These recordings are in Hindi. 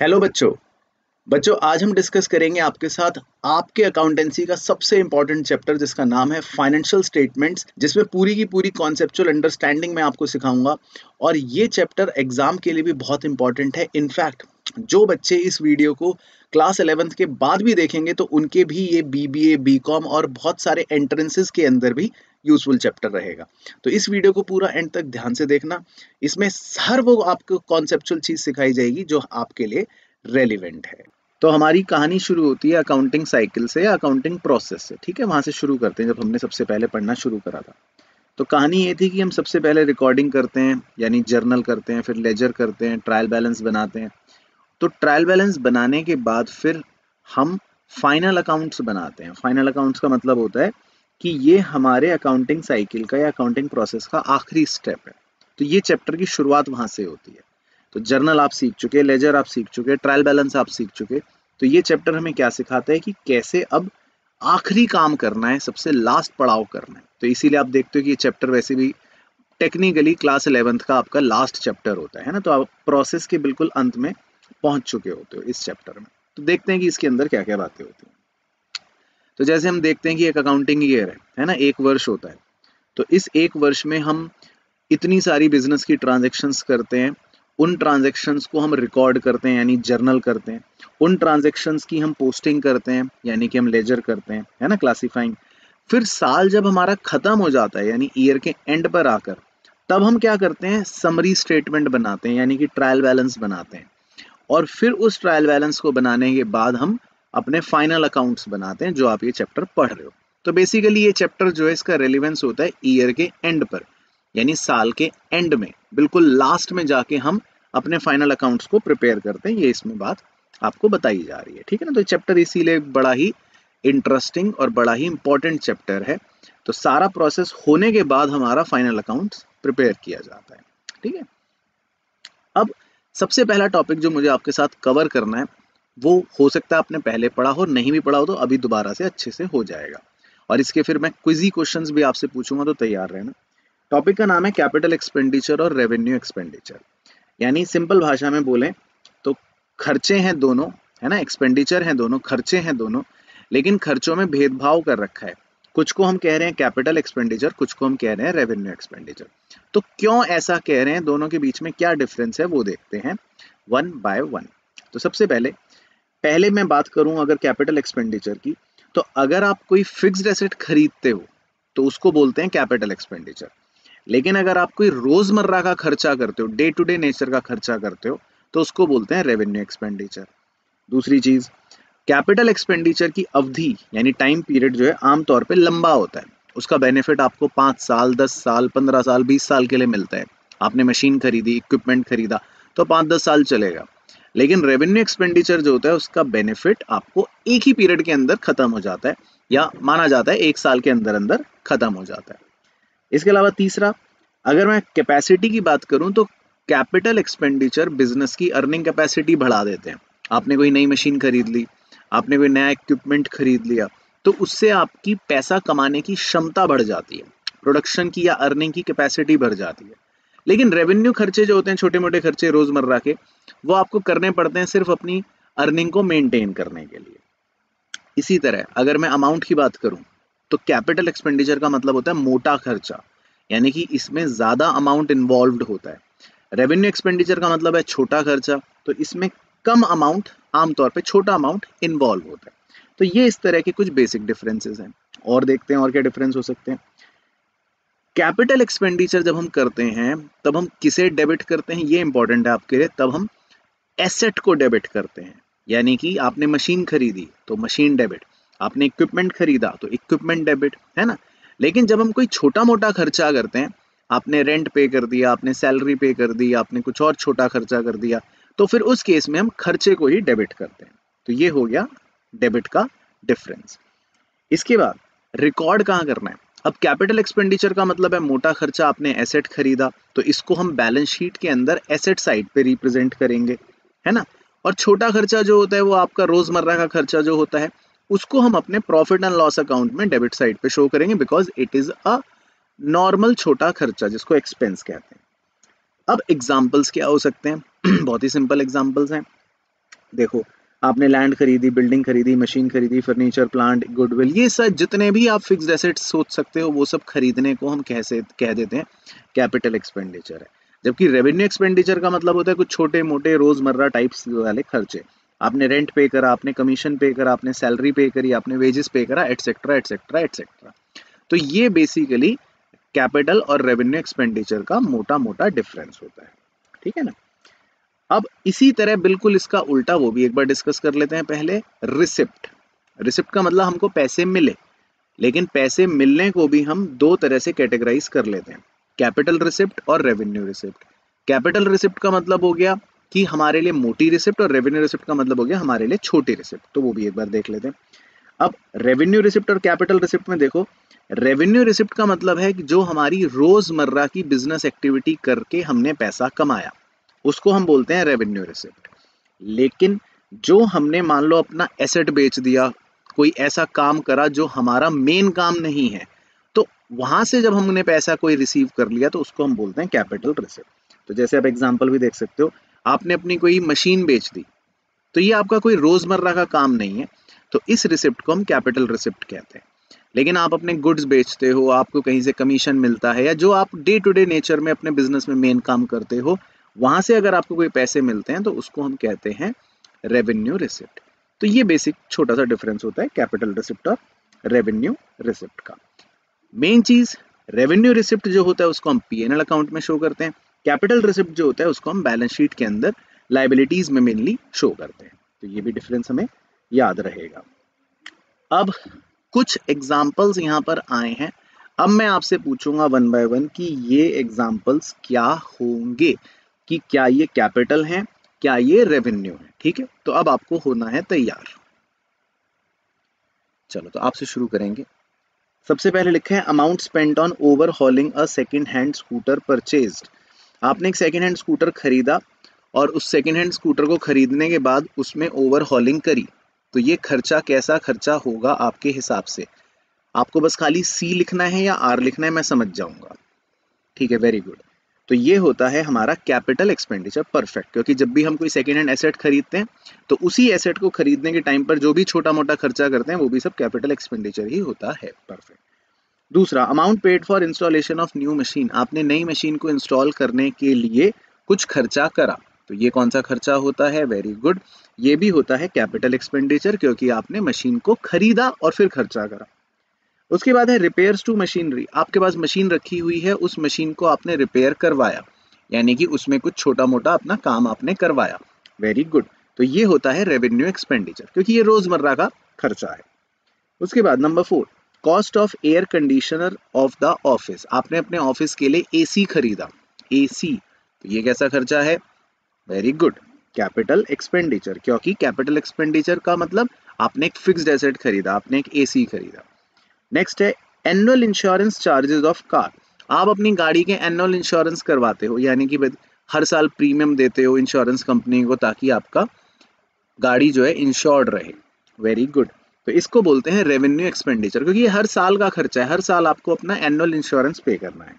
हेलो बच्चों। बच्चों, आज हम डिस्कस करेंगे आपके साथ आपके अकाउंटेंसी का सबसे इंपॉर्टेंट चैप्टर जिसका नाम है फाइनेंशियल स्टेटमेंट्स जिसमें पूरी की पूरी कॉन्सेप्चुअल अंडरस्टैंडिंग मैं आपको सिखाऊँगा। और ये चैप्टर एग्ज़ाम के लिए भी बहुत इंपॉर्टेंट है। इनफैक्ट जो बच्चे इस वीडियो को क्लास एलेवेंथ के बाद भी देखेंगे तो उनके भी ये बी बी बी कॉम और बहुत सारे एंट्रेंसेस के अंदर भी यूजफुल चैप्टर रहेगा। तो इस वीडियो को पूरा एंड तक ध्यान से देखना। इसमें हर वो आपको कॉन्सेप्चुअल चीज़ सिखाई जाएगी जो आपके लिए रेलिवेंट है। तो हमारी कहानी शुरू होती है अकाउंटिंग साइकिल से या अकाउंटिंग प्रोसेस से, ठीक है? वहाँ से शुरू करते हैं जब हमने सबसे पहले पढ़ना शुरू करा था। तो कहानी ये थी कि हम सबसे पहले रिकॉर्डिंग करते हैं, यानी जर्नल करते हैं, फिर लेजर करते हैं ट्रायल बैलेंस बनाते हैं। तो ट्रायल बैलेंस बनाने के बाद फिर हम फाइनल अकाउंट्स बनाते हैं। फाइनल अकाउंट्स का मतलब होता है कि ये हमारे अकाउंटिंग साइकिल का या अकाउंटिंग प्रोसेस का आखिरी स्टेप है। तो ये चैप्टर की शुरुआत वहाँ से होती है। तो जर्नल आप सीख चुके लेजर आप सीख चुके ट्रायल बैलेंस आप सीख चुके तो ये चैप्टर हमें क्या सिखाता है कि कैसे अब आखिरी काम करना है, सबसे लास्ट पड़ाव करना है। तो इसीलिए आप देखते हो कि ये चैप्टर वैसे भी टेक्निकली क्लास इलेवेंथ का आपका लास्ट चैप्टर होता है ना? तो आप प्रोसेस के बिल्कुल अंत में पहुँच चुके होते हो इस चैप्टर में। तो देखते हैं कि इसके अंदर क्या क्या बातें होती हैं। तो जैसे हम देखते हैं कि एक अकाउंटिंग ईयर है है ना? एक वर्ष होता है। तो इस एक वर्ष में हम इतनी सारी बिज़नेस की ट्रांजेक्शन्स करते हैं, उन ट्रांजेक्शन्स को हम रिकॉर्ड करते हैं, यानी जर्नल करते हैं। उन ट्रांजेक्शन्स की हम पोस्टिंग करते हैं, यानी कि हम लेजर करते हैं, है ना? क्लासीफाइंग फिर साल जब हमारा खत्म हो जाता है, यानी ईयर के एंड पर आकर, तब हम क्या करते हैं? समरी स्टेटमेंट बनाते हैं, यानी कि ट्रायल बैलेंस बनाते हैं। और फिर उस ट्रायल बैलेंस को बनाने के बाद हम अपने फाइनल अकाउंट्स बनाते हैं, जो आप ये चैप्टर पढ़ रहे हो। तो बेसिकली ये चैप्टर जो है, इसका रेलिवेंस होता है ईयर के एंड पर, यानी साल के एंड में। बिल्कुल लास्ट में जाके हम अपने फाइनल अकाउंट्स को प्रिपेयर करते हैं, ये इसमें बात आपको बताई जा रही है, ठीक है ना? तो चैप्टर इसीलिए बड़ा ही इंटरेस्टिंग और बड़ा ही इंपॉर्टेंट चैप्टर है। तो सारा प्रोसेस होने के बाद हमारा फाइनल अकाउंट प्रिपेयर किया जाता है, ठीक है? अब सबसे पहला टॉपिक जो मुझे आपके साथ कवर करना है वो हो सकता है आपने पहले पढ़ा हो, नहीं भी पढ़ा हो तो अभी दोबारा से अच्छे से हो जाएगा। और इसके फिर मैं क्विजी क्वेश्चन भी आपसे पूछूँगा तो तैयार रहना। टॉपिक का नाम है कैपिटल एक्सपेंडिचर और रेवेन्यू एक्सपेंडिचर यानी सिंपल भाषा में बोलें तो खर्चे हैं दोनों, है ना? एक्सपेंडिचर हैं दोनों, खर्चे हैं दोनों, लेकिन खर्चों में भेदभाव कर रखा है। कुछ को हम कह रहे हैं कैपिटल एक्सपेंडिचर कुछ को हम कह रहे हैं रेवेन्यू एक्सपेंडिचर तो क्यों ऐसा कह रहे हैं? दोनों के बीच में क्या डिफरेंस है? वो देखते हैं। वन बाय वन तो सबसे पहले पहले मैं बात करूँ अगर कैपिटल एक्सपेंडिचर की तो अगर आप कोई फिक्स्ड एसेट खरीदते हो तो उसको बोलते हैं कैपिटल एक्सपेंडिचर लेकिन अगर आप कोई रोज़मर्रा का खर्चा करते हो डे टू डे नेचर का खर्चा करते हो तो उसको बोलते हैं रेवेन्यू एक्सपेंडिचर दूसरी चीज़ कैपिटल एक्सपेंडिचर की अवधि, यानी टाइम पीरियड जो है, आमतौर पर लंबा होता है। उसका बेनिफिट आपको पाँच साल, दस साल, पंद्रह साल, बीस साल के लिए मिलता है। आपने मशीन खरीदी इक्विपमेंट खरीदा तो पाँच दस साल चलेगा। लेकिन रेवेन्यू एक्सपेंडिचर जो होता है, उसका बेनिफिट आपको एक ही पीरियड के अंदर खत्म हो जाता है, या माना जाता है एक साल के अंदर अंदर खत्म हो जाता है। इसके अलावा तीसरा, अगर मैं कैपेसिटी की बात करूँ तो कैपिटल एक्सपेंडिचर बिज़नेस की अर्निंग कैपेसिटी बढ़ा देते हैं। आपने कोई नई मशीन खरीद ली, आपने कोई नया इक्विपमेंट खरीद लिया तो उससे आपकी पैसा कमाने की क्षमता बढ़ जाती है। प्रोडक्शन की या अर्निंग की कैपेसिटी बढ़ जाती है। लेकिन रेवेन्यू खर्चे जो होते हैं छोटे मोटे खर्चे रोज़मर्रा के, वो आपको करने पड़ते हैं सिर्फ़ अपनी अर्निंग को मेंटेन करने के लिए। इसी तरह, अगर मैं अमाउंट की बात करूँ तो कैपिटल एक्सपेंडिचर का मतलब होता है मोटा खर्चा। यानी कि इसमें ज़्यादा अमाउंट इन्वॉल्व होता है। रेवेन्यू एक्सपेंडिचर का मतलब है छोटा खर्चा तो इसमें कम अमाउंट आमतौर पर छोटा अमाउंट इन्वॉल्व होता है। तो ये इस तरह के कुछ बेसिक डिफरेंसेस हैं। और देखते हैं और क्या डिफरेंस हो सकते हैं। कैपिटल एक्सपेंडिचर जब हम करते हैं, तब हम किसे डेबिट करते हैं? ये इंपॉर्टेंट है आपके लिए। तब हम एसेट को डेबिट करते हैं। यानी कि आपने मशीन खरीदी तो मशीन डेबिट। आपने इक्विपमेंट खरीदा तो इक्विपमेंट डेबिट, है ना? लेकिन जब हम कोई छोटा मोटा खर्चा करते हैं, आपने रेंट पे कर दिया, आपने सैलरी पे कर दी, आपने कुछ और छोटा खर्चा कर दिया तो फिर उस केस में हम खर्चे को ही डेबिट करते हैं। तो ये हो गया डेबिट का डिफरेंस इसके बाद रिकॉर्ड कहाँ करना है? अब कैपिटल एक्सपेंडिचर का मतलब है मोटा खर्चा आपने एसेट खरीदा तो इसको हम बैलेंस शीट के अंदर एसेट साइड पे रिप्रेजेंट करेंगे, है ना? और छोटा खर्चा जो होता है वो आपका रोज़मर्रा का खर्चा जो होता है, उसको हम अपने प्रॉफिट एंड लॉस अकाउंट में डेबिट साइड पे शो करेंगे because it is a normal छोटा खर्चा जिसको एक्सपेंस कहते हैं। अब एग्जाम्पल्स क्या हो सकते हैं? बहुत ही सिंपल एग्जाम्पल्स हैं। देखो आपने लैंड खरीदी बिल्डिंग खरीदी मशीन खरीदी फर्नीचर प्लांट गुडविल ये सब जितने भी आप फिक्स्ड एसेट्स सोच सकते हो, वो सब खरीदने को हम कैसे कह देते हैं कैपिटल एक्सपेंडिचर है। जबकि रेवेन्यू एक्सपेंडिचर का मतलब होता है कुछ छोटे मोटे रोज़मर्रा टाइप्स वाले खर्चे। आपने रेंट पे करा, आपने कमीशन पे करा, आपने सैलरी पे करी, आपने वेजेस पे करा एटसेट्रा एटसेट्रा एटसेट्रा तो ये बेसिकली कैपिटल और रेवेन्यू एक्सपेंडिचर का मोटा मोटा डिफरेंस होता है। ठीक है ना? अब इसी तरह बिल्कुल इसका उल्टा वो भी एक बार डिस्कस कर लेते हैं पहले रिसिप्ट रिसिप्ट का मतलब हमको पैसे मिले, लेकिन पैसे मिलने को भी हम दो तरह से कैटेगराइज कर लेते हैं कैपिटल रिसिप्ट और रेवेन्यू रिसिप्ट कैपिटल रिसिप्ट का मतलब हो गया कि हमारे लिए मोटी रिसिप्ट और रेवेन्यू रिसिप्ट का मतलब हो गया हमारे लिए छोटी रिसिप्ट तो वो भी एक बार देख लेते हैं। अब रेवेन्यू रिसिप्ट और कैपिटल रिसिप्ट में देखो रेवेन्यू रिसिप्ट का मतलब है कि जो हमारी रोज़मर्रा की बिज़नेस एक्टिविटी करके हमने पैसा कमाया। उसको हम बोलते हैं रेवेन्यू रिसिप्ट लेकिन जो हमने मान लो अपना एसेट बेच दिया, कोई ऐसा काम करा जो हमारा मेन काम नहीं है तो वहाँ से जब हमने पैसा कोई रिसीव कर लिया तो उसको हम बोलते हैं कैपिटल रिसिप्ट तो जैसे आप एग्ज़ाम्पल भी देख सकते हो, आपने अपनी कोई मशीन बेच दी तो ये आपका कोई रोज़मर्रा का काम नहीं है तो इस रिसिप्ट को हम कैपिटल रिसिप्ट कहते हैं. लेकिन आप अपने गुड्स बेचते हो, आपको कहीं से कमीशन मिलता है, या जो आप डे टू डे नेचर में अपने बिज़नेस में मेन काम करते हो वहाँ से अगर आपको कोई पैसे मिलते हैं तो उसको हम कहते हैं रेवेन्यू रिसिप्ट तो ये बेसिक छोटा सा डिफरेंस होता है कैपिटल रिसिप्ट और रेवेन्यू रिसिप्ट का. मेन चीज़ रेवेन्यू रिसिप्ट जो होता है, उसको हम पीएनएल अकाउंट में शो करते हैं. कैपिटल रिसिप्ट जो होता है, उसको हम बैलेंस शीट के अंदर लाइबिलिटीज में मेनली शो करते हैं. तो ये भी डिफरेंस हमें याद रहेगा. अब कुछ एग्जाम्पल्स यहाँ पर आए हैं. अब मैं आपसे पूछूँगा वन बाय वन कि ये एग्जाम्पल्स क्या होंगे? कि क्या ये कैपिटल है, क्या ये रेवेन्यू है, ठीक है? तो अब आपको होना है तैयार। चलो तो आपसे शुरू करेंगे। सबसे पहले लिखे हैं amount spend on overhauling a second hand scooter purchased आपने एक सेकेंड हैंड स्कूटर खरीदा और उस सेकेंड हैंड स्कूटर को खरीदने के बाद उसमें ओवर हॉलिंग करी। तो ये खर्चा कैसा खर्चा होगा आपके हिसाब से? आपको बस खाली सी लिखना है या आर लिखना है, मैं समझ जाऊँगा। ठीक है वेरी गुड तो ये होता है हमारा कैपिटल एक्सपेंडिचर परफेक्ट क्योंकि जब भी हम कोई सेकेंड हैंड एसेट खरीदते हैं तो उसी एसेट को खरीदने के टाइम पर जो भी छोटा मोटा खर्चा करते हैं, वो भी सब कैपिटल एक्सपेंडिचर ही होता है परफेक्ट दूसरा amount paid for installation of new machine आपने नई मशीन को इंस्टॉल करने के लिए कुछ खर्चा करा तो ये कौन सा खर्चा होता है? वेरी गुड ये भी होता है कैपिटल एक्सपेंडिचर क्योंकि आपने मशीन को खरीदा और फिर खर्चा करा। उसके बाद है रिपेयर्स टू मशीनरी आपके पास मशीन रखी हुई है, उस मशीन को आपने रिपेयर करवाया। यानी कि उसमें कुछ छोटा मोटा अपना काम आपने करवाया। वेरी गुड तो ये होता है रेवेन्यू एक्सपेंडिचर क्योंकि ये रोज़मर्रा का खर्चा है। उसके बाद number four cost of air conditioner of the office आपने अपने ऑफ़िस के लिए एसी खरीदा। एसी तो ये कैसा खर्चा है? वेरी गुड कैपिटल एक्सपेंडिचर क्योंकि कैपिटल एक्सपेंडिचर का मतलब आपने एक फिक्स्ड एसेट खरीदा, आपने एक एसी खरीदा। नेक्स्ट है annual insurance charges of car आप अपनी गाड़ी के एनुअल इंश्योरेंस करवाते हो, यानी कि हर साल प्रीमियम देते हो इंश्योरेंस कंपनी को ताकि आपका गाड़ी जो है इंश्योर्ड रहे। वेरी गुड तो इसको बोलते हैं रेवेन्यू एक्सपेंडिचर क्योंकि ये हर साल का खर्चा है, हर साल आपको अपना एनुअल इंश्योरेंस पे करना है।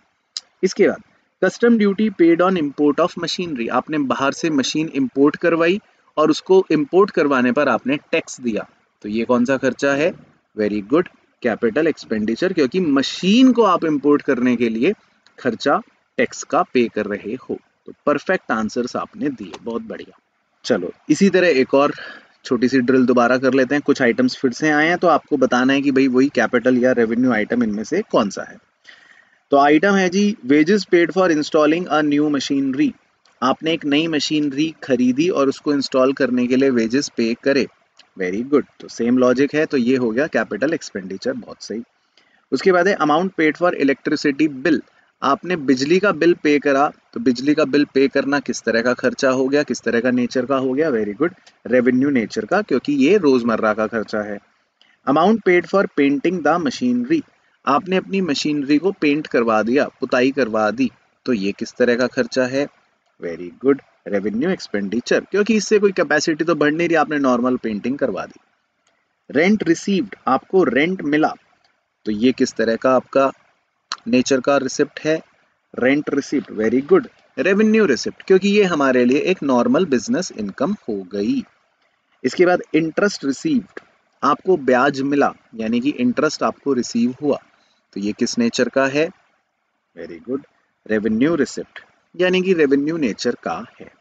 इसके बाद custom duty paid on import of machinery आपने बाहर से मशीन इम्पोर्ट करवाई और उसको इम्पोर्ट करवाने पर आपने टैक्स दिया। तो ये कौन सा खर्चा है? वेरी गुड कैपिटल एक्सपेंडिचर क्योंकि मशीन को आप इम्पोर्ट करने के लिए खर्चा टैक्स का पे कर रहे हो। तो परफेक्ट आंसर्स आपने दिए, बहुत बढ़िया। चलो, इसी तरह एक और छोटी सी ड्रिल दोबारा कर लेते हैं। कुछ आइटम्स फिर से आए हैं तो आपको बताना है कि भाई वही कैपिटल या रेवेन्यू आइटम इनमें से कौन सा है। तो आइटम है G wages paid for installing a new machinery आपने एक नई मशीनरी खरीदी और उसको इंस्टॉल करने के लिए वेजेस पे करे। वेरी गुड तो सेम लॉजिक है तो ये हो गया कैपिटल एक्सपेंडिचर बहुत सही। उसके बाद है amount paid for electricity bill आपने बिजली का बिल पे करा तो बिजली का बिल पे करना किस तरह का खर्चा हो गया, किस तरह का नेचर का हो गया वेरी गुड रेवेन्यू नेचर का, क्योंकि ये रोज़मर्रा का खर्चा है। Amount paid for painting the machinery आपने अपनी मशीनरी को पेंट करवा दिया, पुताई करवा दी तो ये किस तरह का खर्चा है? वेरी गुड रेवेन्यू एक्सपेंडिचर क्योंकि इससे कोई कैपेसिटी तो बढ़ नहीं रही, आपने नॉर्मल पेंटिंग करवा दी। रेंट रिसीव्ड आपको रेंट मिला। तो ये किस तरह का आपका नेचर का रिसिप्ट है? Rent receipt very good revenue receipt क्योंकि ये हमारे लिए एक नॉर्मल बिज़नेस इनकम हो गई। इसके बाद इंटरेस्ट रिसीव्ड आपको ब्याज मिला, यानी कि इंटरेस्ट आपको रिसीव हुआ। तो ये किस नेचर का है? वेरी गुड रेवेन्यू रिसिप्ट यानी कि रेवेन्यू नेचर का है।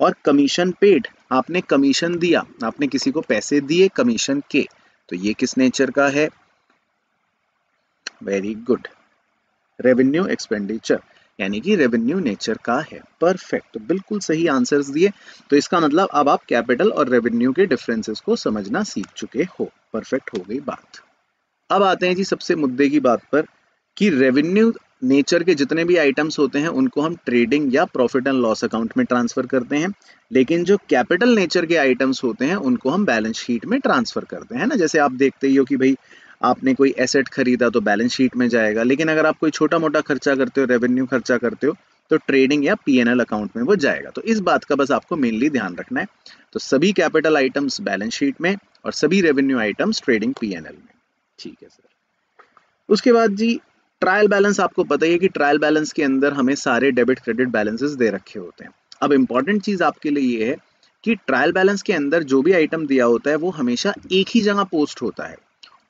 और कमीशन पेड आपने कमीशन दिया, आपने किसी को पैसे दिए कमीशन के तो ये किस नेचर का है? वेरी गुड रेवेन्यू एक्सपेंडिचर यानी कि रेवेन्यू नेचर का है। परफेक्ट तो बिल्कुल सही आंसर्स दिए। तो इसका मतलब अब आप कैपिटल और रेवेन्यू के डिफरेंसेस को समझना सीख चुके हो। परफेक्ट हो गई बात। अब आते हैं जी सबसे मुद्दे की बात पर कि रेवेन्यू नेचर के जितने भी आइटम्स होते हैं, उनको हम ट्रेडिंग या प्रॉफिट एंड लॉस अकाउंट में ट्रांसफ़र करते हैं। लेकिन जो कैपिटल नेचर के आइटम्स होते हैं, उनको हम बैलेंस शीट में ट्रांसफ़र करते हैं ना? जैसे आप देखते ही हो कि भाई, आपने कोई एसेट खरीदा तो बैलेंस शीट में जाएगा। लेकिन अगर आप कोई छोटा मोटा खर्चा करते हो रेवेन्यू खर्चा करते हो तो ट्रेडिंग या पीएनएल अकाउंट में वो जाएगा। तो इस बात का बस आपको मेनली ध्यान रखना है। तो सभी कैपिटल आइटम्स बैलेंस शीट में और सभी रेवेन्यू आइटम्स ट्रेडिंग पीएनएल में। ठीक है सर उसके बाद जी ट्रायल बैलेंस आपको पता ही है कि ट्रायल बैलेंस के अंदर हमें सारे डेबिट क्रेडिट बैलेंसेस दे रखे होते हैं। अब इंपॉर्टेंट चीज़ आपके लिए ये है कि ट्रायल बैलेंस के अंदर जो भी आइटम दिया होता है, वो हमेशा एक ही जगह पोस्ट होता है।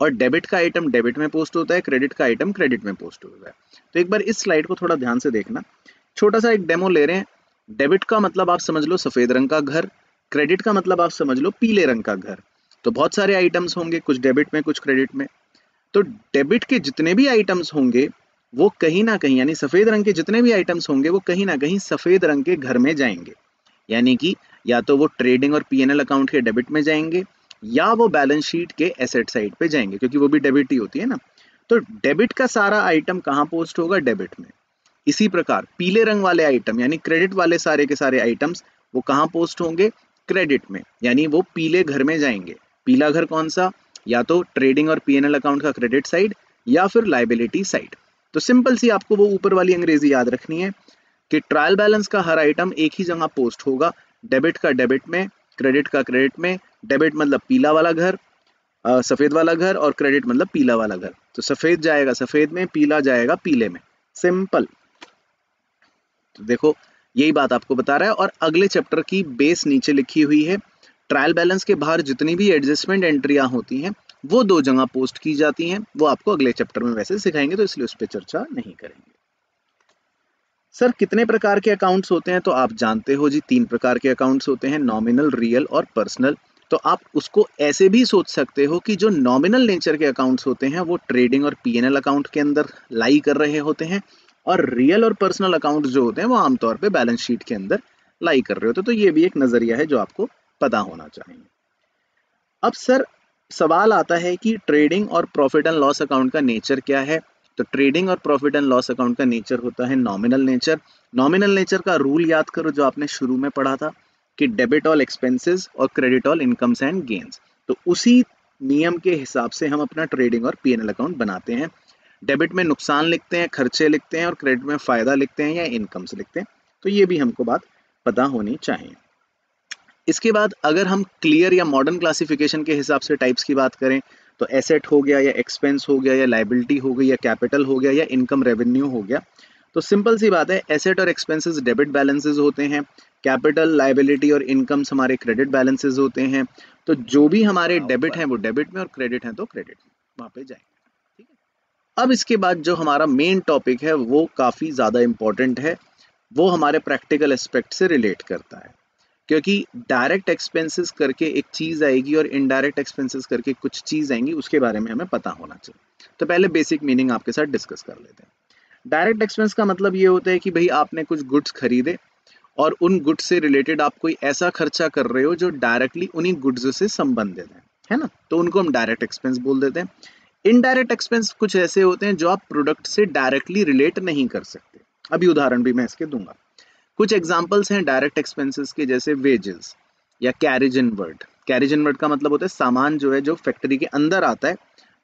और डेबिट का आइटम डेबिट में पोस्ट होता है, क्रेडिट का आइटम क्रेडिट में पोस्ट होता है। तो एक बार इस स्लाइड को थोड़ा ध्यान से देखना। छोटा सा एक डेमो ले रहे हैं। डेबिट का मतलब आप समझ लो सफ़ेद रंग का घर, क्रेडिट का मतलब आप समझ लो पीले रंग का घर। तो बहुत सारे आइटम्स होंगे, कुछ डेबिट में, कुछ क्रेडिट में। तो डेबिट के जितने भी आइटम्स होंगे, वो कहीं ना कहीं, यानी सफ़ेद रंग के जितने भी आइटम्स होंगे, वो कहीं ना कहीं सफ़ेद रंग के घर में जाएँगे। यानी कि या तो वो ट्रेडिंग और पीएनएल अकाउंट के डेबिट में जाएँगे, या वो बैलेंस शीट के एसेट साइड पे जाएँगे, क्योंकि वो भी डेबिट ही होती है ना। तो डेबिट का सारा आइटम कहाँ पोस्ट होगा? डेबिट में। इसी प्रकार पीले रंग वाले आइटम, यानी क्रेडिट वाले सारे के सारे आइटम्स, वो कहाँ पोस्ट होंगे? क्रेडिट में, यानी वो पीले घर में जाएँगे। पीला घर कौन सा? या तो ट्रेडिंग और पीएनएल अकाउंट का क्रेडिट साइड या फिर लाइबिलिटी साइड तो सिंपल सी आपको वो ऊपर वाली अंग्रेज़ी याद रखनी है कि ट्रायल बैलेंस का हर आइटम एक ही जगह पोस्ट होगा। डेबिट का डेबिट में क्रेडिट का क्रेडिट में डेबिट मतलब पीला वाला घर सफ़ेद वाला घर और क्रेडिट मतलब पीला वाला घर। तो सफ़ेद जाएगा सफ़ेद में, पीला जाएगा पीले में। सिंपल तो देखो, यही बात आपको बता रहा है और अगले चैप्टर की बेस नीचे लिखी हुई है। ट्रायल बैलेंस के बाहर जितनी भी एडजस्टमेंट एंट्रियाँ होती हैं, वो दो जगह पोस्ट की जाती हैं। वो आपको अगले चैप्टर में वैसे सिखाएँगे तो इसलिए उस पर चर्चा नहीं करेंगे। सर, कितने प्रकार के अकाउंट्स होते हैं तो आप जानते हो जी, तीन प्रकार के अकाउंट्स होते हैं, नॉमिनल, रियल और पर्सनल। तो आप उसको ऐसे भी सोच सकते हो कि जो नॉमिनल नेचर के अकाउंट्स होते हैं, वो ट्रेडिंग और पीएनएल अकाउंट के अंदर लाई कर रहे होते हैं और रियल और पर्सनल अकाउंट जो होते हैं, वो आमतौर पर बैलेंस शीट के अंदर लाई कर रहे होते हैं। तो ये भी एक नज़रिया है जो आपको पता होना चाहिए। अब सर, सवाल आता है कि ट्रेडिंग और प्रॉफिट एंड लॉस अकाउंट का नेचर क्या है? तो ट्रेडिंग और प्रॉफिट एंड लॉस अकाउंट का नेचर होता है नॉमिनल नेचर। नॉमिनल नेचर का रूल याद करो जो आपने शुरू में पढ़ा था कि डेबिट ऑल एक्सपेंसेस और credit all incomes and gains. तो उसी नियम के हिसाब से हम अपना ट्रेडिंग और पीएनएल अकाउंट बनाते हैं। डेबिट में नुकसान लिखते हैं, खर्चे लिखते हैं और क्रेडिट में फ़ायदा लिखते हैं या इनकम्स लिखते हैं। तो ये भी हमको बात पता होनी चाहिए। इसके बाद अगर हम क्लियर या मॉडर्न क्लासिफिकेशन के हिसाब से टाइप्स की बात करें तो एसेट हो गया या एक्सपेंस हो गया या लाइबिलिटी हो गई या कैपिटल हो गया या इनकम रेवेन्यू हो गया तो सिंपल सी बात है एसेट और एक्सपेंसेस डेबिट बैलेंसेस होते हैं कैपिटल लाइबिलिटी और इनकम्स हमारे क्रेडिट बैलेंसेस होते हैं तो जो भी हमारे डेबिट हैं वो डेबिट में और क्रेडिट हैं तो क्रेडिट में वहाँ पे जाएँगे ठीक है? अब इसके बाद जो हमारा मेन टॉपिक है वो काफ़ी ज़्यादा इम्पोर्टेंट है वो हमारे प्रैक्टिकल एस्पेक्ट से रिलेट करता है। क्योंकि डायरेक्ट एक्सपेंसेस करके एक चीज़ आएगी और इनडायरेक्ट एक्सपेंसेस करके कुछ चीज़ आएँगी, उसके बारे में हमें पता होना चाहिए। तो पहले बेसिक मीनिंग आपके साथ डिस्कस कर लेते हैं। डायरेक्ट एक्सपेंस का मतलब ये होता है कि भाई आपने कुछ गुड्स खरीदे और उन गुड्स से रिलेटेड आप कोई ऐसा खर्चा कर रहे हो जो डायरेक्टली उन्हीं गुड्स से संबंधित है है ना? तो उनको हम डायरेक्ट एक्सपेंस बोल देते हैं। इनडायरेक्ट एक्सपेंस कुछ ऐसे होते हैं जो आप प्रोडक्ट से डायरेक्टली रिलेट नहीं कर सकते। अभी उदाहरण भी मैं इसके दूँगा। कुछ एग्जाम्पल्स हैं डायरेक्ट एक्सपेंसेस के, जैसे वेजेस या carriage inward carriage inward का मतलब होता है सामान जो है जो फैक्ट्री के अंदर आता है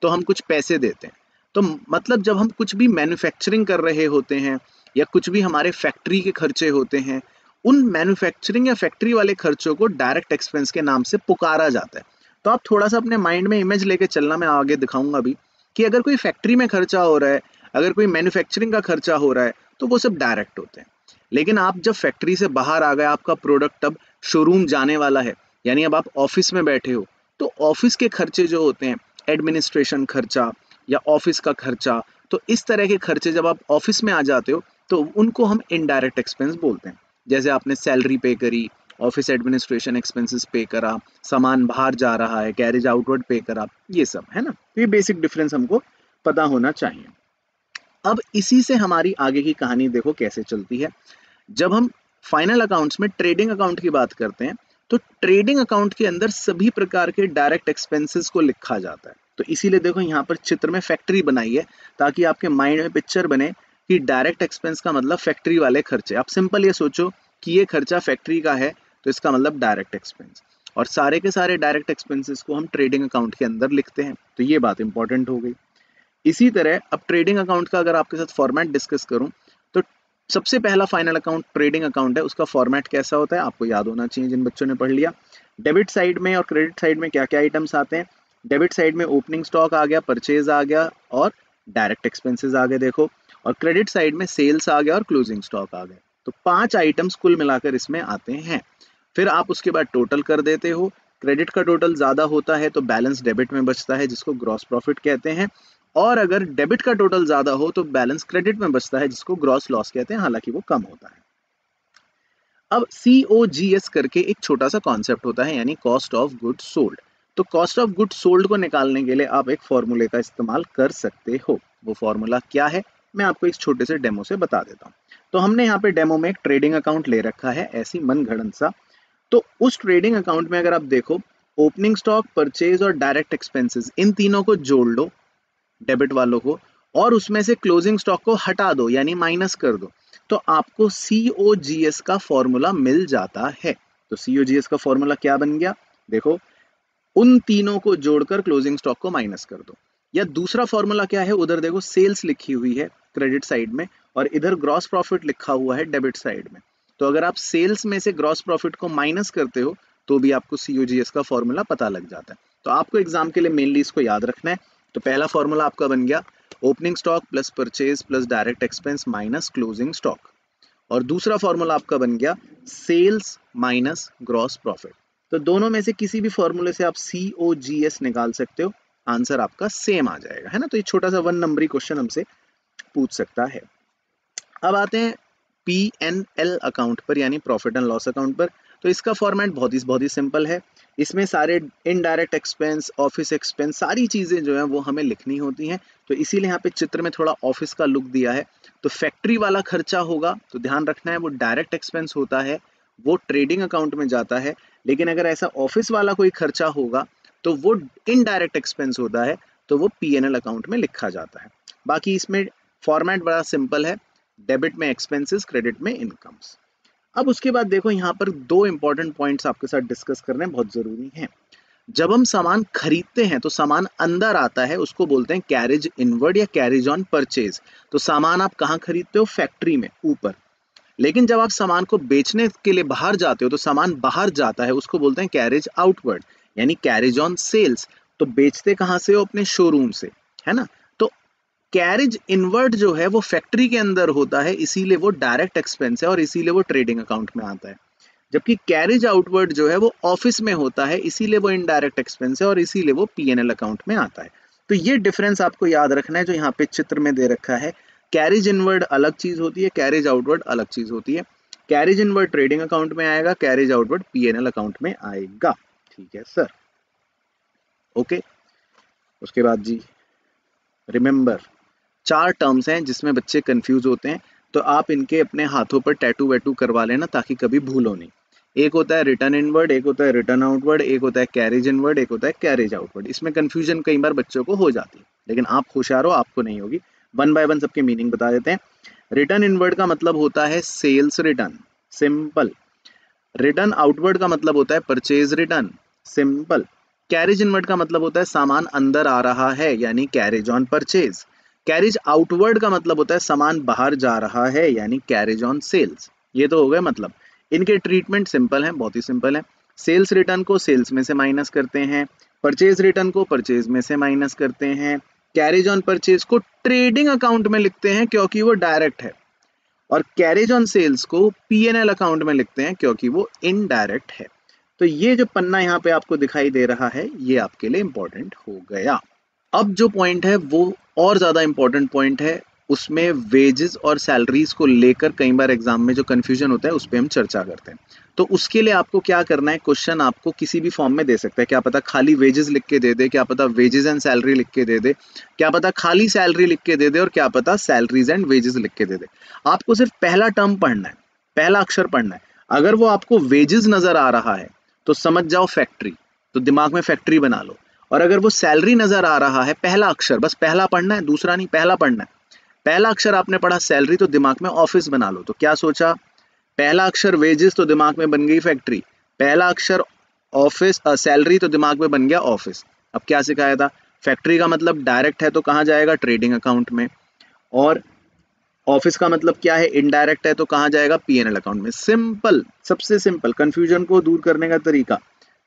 तो हम कुछ पैसे देते हैं। तो मतलब जब हम कुछ भी मैन्युफैक्चरिंग कर रहे होते हैं या कुछ भी हमारे फैक्ट्री के खर्चे होते हैं, उन मैन्युफैक्चरिंग या फैक्ट्री वाले खर्चों को डायरेक्ट एक्सपेंस के नाम से पुकारा जाता है। तो आप थोड़ा सा अपने माइंड में इमेज लेके चलना, मैं आगे दिखाऊँगा अभी, कि अगर कोई फैक्ट्री में खर्चा हो रहा है, अगर कोई मैन्युफैक्चरिंग का खर्चा हो रहा है तो वो सब डायरेक्ट होते हैं। लेकिन आप जब फैक्ट्री से बाहर आ गए, आपका प्रोडक्ट अब शोरूम जाने वाला है। यानी अब आप ऑफ़िस में बैठे हो तो ऑफ़िस के खर्चे जो होते हैं एडमिनिस्ट्रेशन खर्चा या ऑफ़िस का खर्चा तो इस तरह के खर्चे जब आप ऑफ़िस में आ जाते हो तो उनको हम इनडायरेक्ट एक्सपेंस बोलते हैं। जैसे आपने सैलरी पे करी ऑफ़िस एडमिनिस्ट्रेशन एक्सपेंसेस पे करा, सामान बाहर जा रहा है कैरेज आउटवर्ड पे करा, ये सब, है ना? तो ये बेसिक डिफरेंस हमको पता होना चाहिए। अब इसी से हमारी आगे की कहानी देखो कैसे चलती है। जब हम फाइनल अकाउंट्स में ट्रेडिंग अकाउंट की बात करते हैं तो ट्रेडिंग अकाउंट के अंदर सभी प्रकार के डायरेक्ट एक्सपेंसेस को लिखा जाता है। तो इसीलिए देखो यहाँ पर चित्र में फैक्ट्री बनाई है, ताकि आपके माइंड में पिक्चर बने कि डायरेक्ट एक्सपेंस का मतलब फैक्ट्री वाले खर्चे। आप सिंपल ये सोचो कि ये खर्चा फैक्ट्री का है तो इसका मतलब डायरेक्ट एक्सपेंस और सारे के सारे डायरेक्ट एक्सपेंसेस को हम ट्रेडिंग अकाउंट के अंदर लिखते हैं। तो ये बात इंपॉर्टेंट हो गई। इसी तरह, अब ट्रेडिंग अकाउंट का अगर आपके साथ फॉर्मेट डिस्कस करूँ सबसे पहला फाइनल अकाउंट ट्रेडिंग अकाउंट है, उसका फॉर्मेट कैसा होता है, आपको याद होना चाहिए जिन बच्चों ने पढ़ लिया। डेबिट साइड में और क्रेडिट साइड में क्या क्या आइटम्स आते हैं? डेबिट साइड में ओपनिंग स्टॉक आ गया परचेज आ गया और डायरेक्ट एक्सपेंसेस आ गए, देखो। और क्रेडिट साइड में सेल्स आ गया और क्लोजिंग स्टॉक आ गए तो पाँच आइटम्स कुल मिलाकर इसमें आते हैं। फिर आप उसके बाद टोटल कर देते हो। क्रेडिट का टोटल ज़्यादा होता है तो बैलेंस डेबिट में बचता है, जिसको ग्रॉस प्रॉफिट कहते हैं। और अगर डेबिट का टोटल ज़्यादा हो तो बैलेंस क्रेडिट में बचता है, जिसको ग्रॉस लॉस कहते हैं, हालाँकि वो कम होता है। अब सी ओ जी एस करके एक छोटा सा कॉन्सेप्ट होता है, यानी कॉस्ट ऑफ़ गुड सोल्ड तो कॉस्ट ऑफ़ गुड सोल्ड को निकालने के लिए आप एक फॉर्मूले का इस्तेमाल कर सकते हो। वो फॉर्मूला क्या है? मैं आपको एक छोटे से डेमो से बता देता हूँ। तो हमने यहाँ पे डेमो में एक ट्रेडिंग अकाउंट ले रखा है, ऐसी मन घड़न सा। तो उस ट्रेडिंग अकाउंट में अगर आप देखो ओपनिंग स्टॉक परचेज और डायरेक्ट एक्सपेंसेस इन तीनों को जोड़ लो। डेबिट वालों को, और उसमें से क्लोजिंग स्टॉक को हटा दो, यानी माइनस कर दो। तो आपको सीओजीएस का फॉर्मूला मिल जाता है। तो सीओजीएस का फॉर्मूला क्या बन गया? देखो, उन तीनों को जोड़कर क्लोजिंग स्टॉक को माइनस कर दो। या दूसरा फॉर्मूला क्या है? उधर देखो सेल्स लिखी हुई है क्रेडिट साइड में, और इधर ग्रॉस प्रॉफिट लिखा हुआ है डेबिट साइड में। तो अगर आप सेल्स में से ग्रॉस प्रॉफिट को माइनस करते हो तो भी आपको सीओजीएस का फॉर्मूला पता लग जाता है। तो आपको एग्ज़ाम के लिए मेनली इसको याद रखना है। तो पहला फॉर्मूला आपका बन गया opening stock plus purchase plus direct expense minus closing stock और दूसरा फॉर्मूला आपका बन गया सेल्स माइनस ग्रॉस प्रॉफिट तो दोनों में से किसी भी फॉर्मूले से आप सी ओ जी एस निकाल सकते हो आंसर आपका सेम आ जाएगा, है ना? तो ये छोटा सा वन नंबरी क्वेश्चन हमसे पूछ सकता है। अब आते हैं पी एन एल अकाउंट पर, यानी प्रॉफिट एंड लॉस अकाउंट पर। तो इसका फॉर्मेट बहुत ही बहुत ही सिंपल है। इसमें सारे इनडायरेक्ट एक्सपेंस ऑफ़िस एक्सपेंस सारी चीज़ें जो हैं वो हमें लिखनी होती हैं। तो इसीलिए यहाँ पे चित्र में थोड़ा ऑफ़िस का लुक दिया है। तो फैक्ट्री वाला खर्चा होगा तो ध्यान रखना है वो डायरेक्ट एक्सपेंस होता है, वो ट्रेडिंग अकाउंट में जाता है। लेकिन अगर ऐसा ऑफ़िस वाला कोई खर्चा होगा तो वो इनडायरेक्ट एक्सपेंस होता है तो वो पीएनएल अकाउंट में लिखा जाता है। बाकी इसमें फॉर्मेट बड़ा सिंपल है डेबिट में एक्सपेंसेस क्रेडिट में इनकम्स अब उसके बाद देखो, यहाँ पर दो इंपॉर्टेंट पॉइंट्स आपके साथ डिस्कस करने बहुत ज़रूरी हैं। जब हम सामान खरीदते हैं तो सामान अंदर आता है, उसको बोलते हैं कैरेज इनवर्ड या कैरेज ऑन परचेज तो सामान आप कहाँ खरीदते हो? फैक्ट्री में, ऊपर। लेकिन जब आप सामान को बेचने के लिए बाहर जाते हो तो सामान बाहर जाता है, उसको बोलते हैं कैरेज आउटवर्ड यानी कैरेज ऑन सेल्स तो बेचते कहाँ से हो? अपने शोरूम से, है ना? कैरेज इनवर्ट जो है वो फैक्ट्री के अंदर होता है, इसीलिए वो डायरेक्ट एक्सपेंस है और इसीलिए वो ट्रेडिंग अकाउंट में आता है। जबकि कैरेज आउटवर्ड जो है वो ऑफ़िस में होता है, इसीलिए वो इनडायरेक्ट एक्सपेंस है और इसीलिए वो पीएनएल अकाउंट में आता है। तो ये डिफरेंस आपको याद रखना है जो यहाँ पे चित्र में दे रखा है। कैरेज इनवर्ड अलग चीज़ होती है कैरेज आउटवर्ड अलग चीज़ होती है। कैरेज इनवर्ड ट्रेडिंग अकाउंट में आएगा कैरेज आउटवर्ड पीएनएल अकाउंट में आएगा। ठीक है सर ओके उसके बाद जी रिमेंबर चार टर्म्स हैं जिसमें बच्चे कंफ्यूज होते हैं तो आप इनके अपने हाथों पर टैटू वैटू करवा लेना ताकि कभी भूलो नहीं। एक होता है रिटर्न इनवर्ड एक होता है रिटर्न आउटवर्ड एक होता है कैरेज इनवर्ड एक होता है कैरेज आउटवर्ड इसमें कंफ्यूजन कई बार बच्चों को हो जाती है, लेकिन आप होशियार हो, आपको नहीं होगी। वन बाय वन सबके मीनिंग बता देते हैं। रिटर्न इनवर्ड का मतलब होता है sales return simple return outward का मतलब होता है purchase return simple carriage inward का मतलब होता है सामान अंदर आ रहा है, यानी carriage on purchase carriage outward का मतलब होता है सामान बाहर जा रहा है, यानी कैरेज ऑन सेल्स ये तो हो गए मतलब। इनके ट्रीटमेंट सिंपल है, बहुत ही सिंपल है। सेल्स रिटर्न को सेल्स में से माइनस करते हैं। परचेज रिटर्न को परचेज में से माइनस करते हैं। कैरेज ऑन परचेज को ट्रेडिंग अकाउंट में लिखते हैं क्योंकि वो डायरेक्ट है। और कैरेज ऑन सेल्स को पीएनएल अकाउंट में लिखते हैं क्योंकि वो इनडायरेक्ट है। तो ये जो पन्ना यहाँ पे आपको दिखाई दे रहा है, ये आपके लिए इंपॉर्टेंट हो गया। अब जो पॉइंट है, वो और ज़्यादा इंपॉर्टेंट पॉइंट है, उसमें वेजेस और सैलरीज को लेकर कई बार एग्ज़ाम में जो कन्फ्यूज़न होता है, उस पर हम चर्चा करते हैं। तो उसके लिए आपको क्या करना है? क्वेश्चन आपको किसी भी फॉर्म में दे सकता है। क्या पता खाली वेजेस लिख के दे दे, क्या पता वेजेस एंड सैलरी लिख के दे दे, क्या पता खाली सैलरी लिख के दे दे और क्या पता सैलरीज एंड वेजेस लिख के दे दे। आपको सिर्फ़ पहला टर्म पढ़ना है, पहला अक्षर पढ़ना है। अगर वो आपको वेजेस नज़र आ रहा है तो समझ जाओ फैक्ट्री तो दिमाग में फैक्ट्री बना लो। और अगर वो सैलरी नज़र आ रहा है, पहला अक्षर, बस पहला पढ़ना है, दूसरा नहीं, पहला पढ़ना है। पहला अक्षर आपने पढ़ा सैलरी तो दिमाग में ऑफ़िस बना लो तो क्या सोचा? पहला अक्षर वेजेस तो दिमाग में बन गई फैक्ट्री पहला अक्षर ऑफ़िस सैलरी तो दिमाग में बन गया ऑफ़िस अब क्या सिखाया था? फैक्ट्री का मतलब डायरेक्ट है तो कहाँ जाएगा? ट्रेडिंग अकाउंट में। और ऑफ़िस का मतलब क्या है? इनडायरेक्ट है तो कहाँ जाएगा? पीएनएल अकाउंट में। सिंपल सबसे सिंपल कंफ्यूजन को दूर करने का तरीका।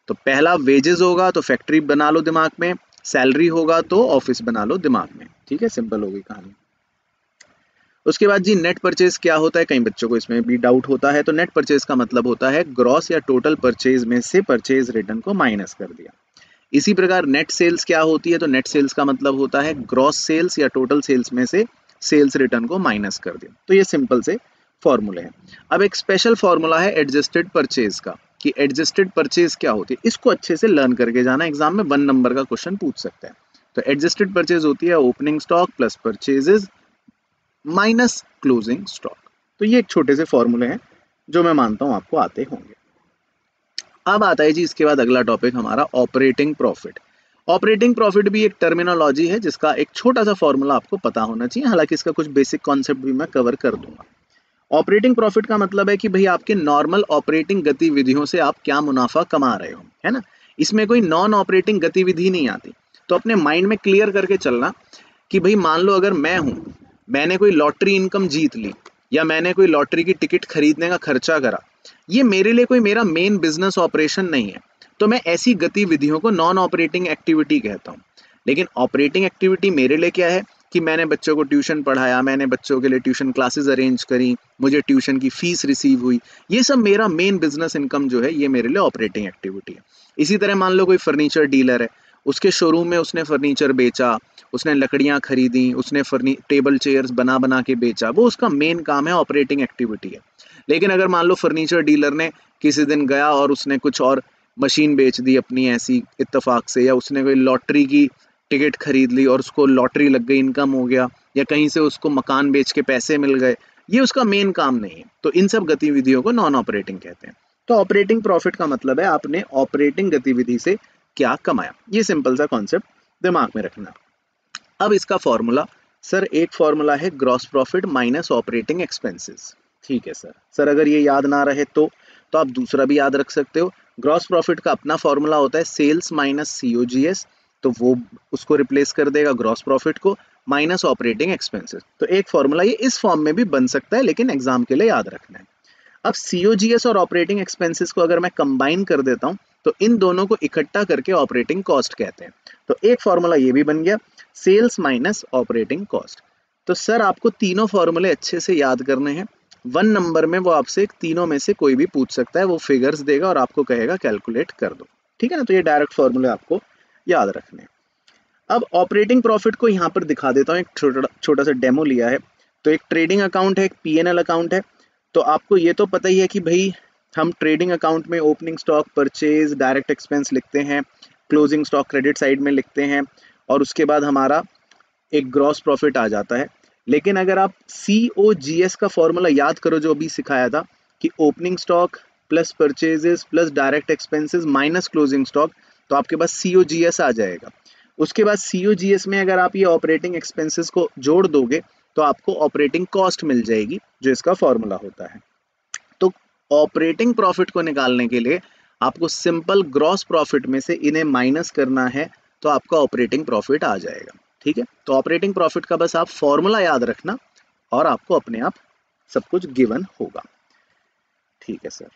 तो पहला वेजेस होगा तो फैक्ट्री बना लो दिमाग में सैलरी होगा तो ऑफ़िस बना लो दिमाग में। ठीक है? सिंपल होगी कहानी। उसके बाद जी नेट परचेज क्या होता है? कई बच्चों को इसमें भी डाउट होता है तो नेट परचेज का मतलब होता है ग्रॉस या टोटल परचेज में से परचेज रिटर्न को माइनस कर दिया। इसी प्रकार नेट सेल्स क्या होती है? तो नेट सेल्स का मतलब होता है ग्रॉस सेल्स या टोटल सेल्स में से सेल्स रिटर्न को माइनस कर दिया। तो ये सिंपल से फॉर्मूले हैं। अब एक स्पेशल फॉर्मूला है एडजस्टेड परचेज का। कि एडजस्टेड परचेज क्या होती है? इसको अच्छे से लर्न करके जाना। एग्ज़ाम में वन नंबर का क्वेश्चन पूछ सकते हैं। तो एडजस्टेड परचेज होती है opening stock plus purchases minus closing stock तो ये एक छोटे से फॉर्मूले हैं, जो मैं मानता हूँ आपको आते होंगे। अब आता है जी, इसके बाद अगला टॉपिक हमारा ऑपरेटिंग प्रॉफिट ऑपरेटिंग प्रॉफिट भी एक टर्मिनोलॉजी है, जिसका एक छोटा सा फॉर्मूला आपको पता होना चाहिए। हालाँकि इसका कुछ बेसिक कॉन्सेप्ट भी मैं कवर कर दूँगा। ऑपरेटिंग प्रॉफिट का मतलब है कि भाई आपके नॉर्मल ऑपरेटिंग गतिविधियों से आप क्या मुनाफा कमा रहे हो, है ना? इसमें कोई नॉन ऑपरेटिंग गतिविधि नहीं आती। तो अपने माइंड में क्लियर करके चलना कि भाई मान लो अगर मैं हूँ, मैंने कोई लॉटरी इनकम जीत ली, या मैंने कोई लॉटरी की टिकट खरीदने का खर्चा करा, ये मेरे लिए कोई मेरा मेन बिज़नेस ऑपरेशन नहीं है। तो मैं ऐसी गतिविधियों को नॉन ऑपरेटिंग एक्टिविटी कहता हूँ। लेकिन ऑपरेटिंग एक्टिविटी मेरे लिए क्या है? कि मैंने बच्चों को ट्यूशन पढ़ाया, मैंने बच्चों के लिए ट्यूशन क्लासेस अरेंज करी, मुझे ट्यूशन की फ़ीस रिसीव हुई। ये सब मेरा मेन बिज़नेस इनकम जो है, ये मेरे लिए ऑपरेटिंग एक्टिविटी है। इसी तरह मान लो कोई फर्नीचर डीलर है, उसके शोरूम में उसने फर्नीचर बेचा, उसने लकड़ियाँ खरीदी, उसने फर्नी टेबल चेयर्स बना बना के बेचा, वो उसका मेन काम है ऑपरेटिंग एक्टिविटी है। लेकिन अगर मान लो फर्नीचर डीलर ने किसी दिन गया और उसने कुछ और मशीन बेच दी अपनी ऐसी इत्तेफाक से, या उसने कोई लॉटरी की टिकट खरीद ली और उसको लॉटरी लग गई, इनकम हो गया या कहीं से उसको मकान बेच के पैसे मिल गए, ये उसका मेन काम नहीं है। तो इन सब गतिविधियों को नॉन ऑपरेटिंग कहते हैं। तो ऑपरेटिंग प्रॉफिट का मतलब है आपने ऑपरेटिंग गतिविधि से क्या कमाया? ये सिंपल सा कॉन्सेप्ट दिमाग में रखना। अब इसका फॉर्मूला सर एक फॉर्मूला है gross profit minus operating expenses ठीक है सर सर अगर ये याद ना रहे तो तो आप दूसरा भी याद रख सकते हो। ग्रॉस प्रॉफिट का अपना फॉर्मूला होता है सेल्स माइनस सीओजीएस तो वो उसको रिप्लेस कर देगा ग्रॉस प्रॉफिट को माइनस ऑपरेटिंग एक्सपेंसेस तो एक फॉर्मूला ये इस फॉर्म में भी बन सकता है, लेकिन एग्ज़ाम के लिए याद रखना है। अब सीओजीएस और ऑपरेटिंग एक्सपेंसेस को अगर मैं कंबाइन कर देता हूँ तो इन दोनों को इकट्ठा करके ऑपरेटिंग कॉस्ट कहते हैं। तो एक फॉर्मूला ये भी बन गया सेल्स माइनस ऑपरेटिंग कॉस्ट तो सर, आपको तीनों फॉर्मूले अच्छे से याद करने हैं। वन नंबर में वो आपसे तीनों में से कोई भी पूछ सकता है, वो फिगर्स देगा और आपको कहेगा कैलकुलेट कर दो। ठीक है ना? तो ये डायरेक्ट फॉर्मूले आपको याद रखने। अब ऑपरेटिंग प्रॉफिट को यहाँ पर दिखा देता हूँ। एक छोटा छोटा सा डेमो लिया है। तो एक ट्रेडिंग अकाउंट है, एक पीएनएल अकाउंट है। तो आपको ये तो पता ही है कि भाई, हम ट्रेडिंग अकाउंट में opening stock purchase, direct expense लिखते हैं, क्लोजिंग स्टॉक क्रेडिट साइड में लिखते हैं, और उसके बाद हमारा एक ग्रॉस प्रॉफिट आ जाता है। लेकिन अगर आप सी ओ जी एस का फॉर्मूला याद करो, जो अभी सिखाया था, कि opening stock, plus purchases, plus direct expenses, minus closing stock तो आपके पास सी ओ जी एस आ जाएगा। उसके बाद सी ओ जी एस में अगर आप ये ऑपरेटिंग एक्सपेंसेस को जोड़ दोगे तो आपको ऑपरेटिंग कॉस्ट मिल जाएगी, जो इसका फॉर्मूला होता है। तो ऑपरेटिंग प्रॉफिट को निकालने के लिए आपको सिंपल ग्रॉस प्रॉफिट में से इन्हें माइनस करना है तो आपका ऑपरेटिंग प्रॉफिट आ जाएगा। ठीक है? तो ऑपरेटिंग प्रॉफिट का बस आप फॉर्मूला याद रखना और आपको अपने आप सब कुछ गिवन होगा। ठीक है सर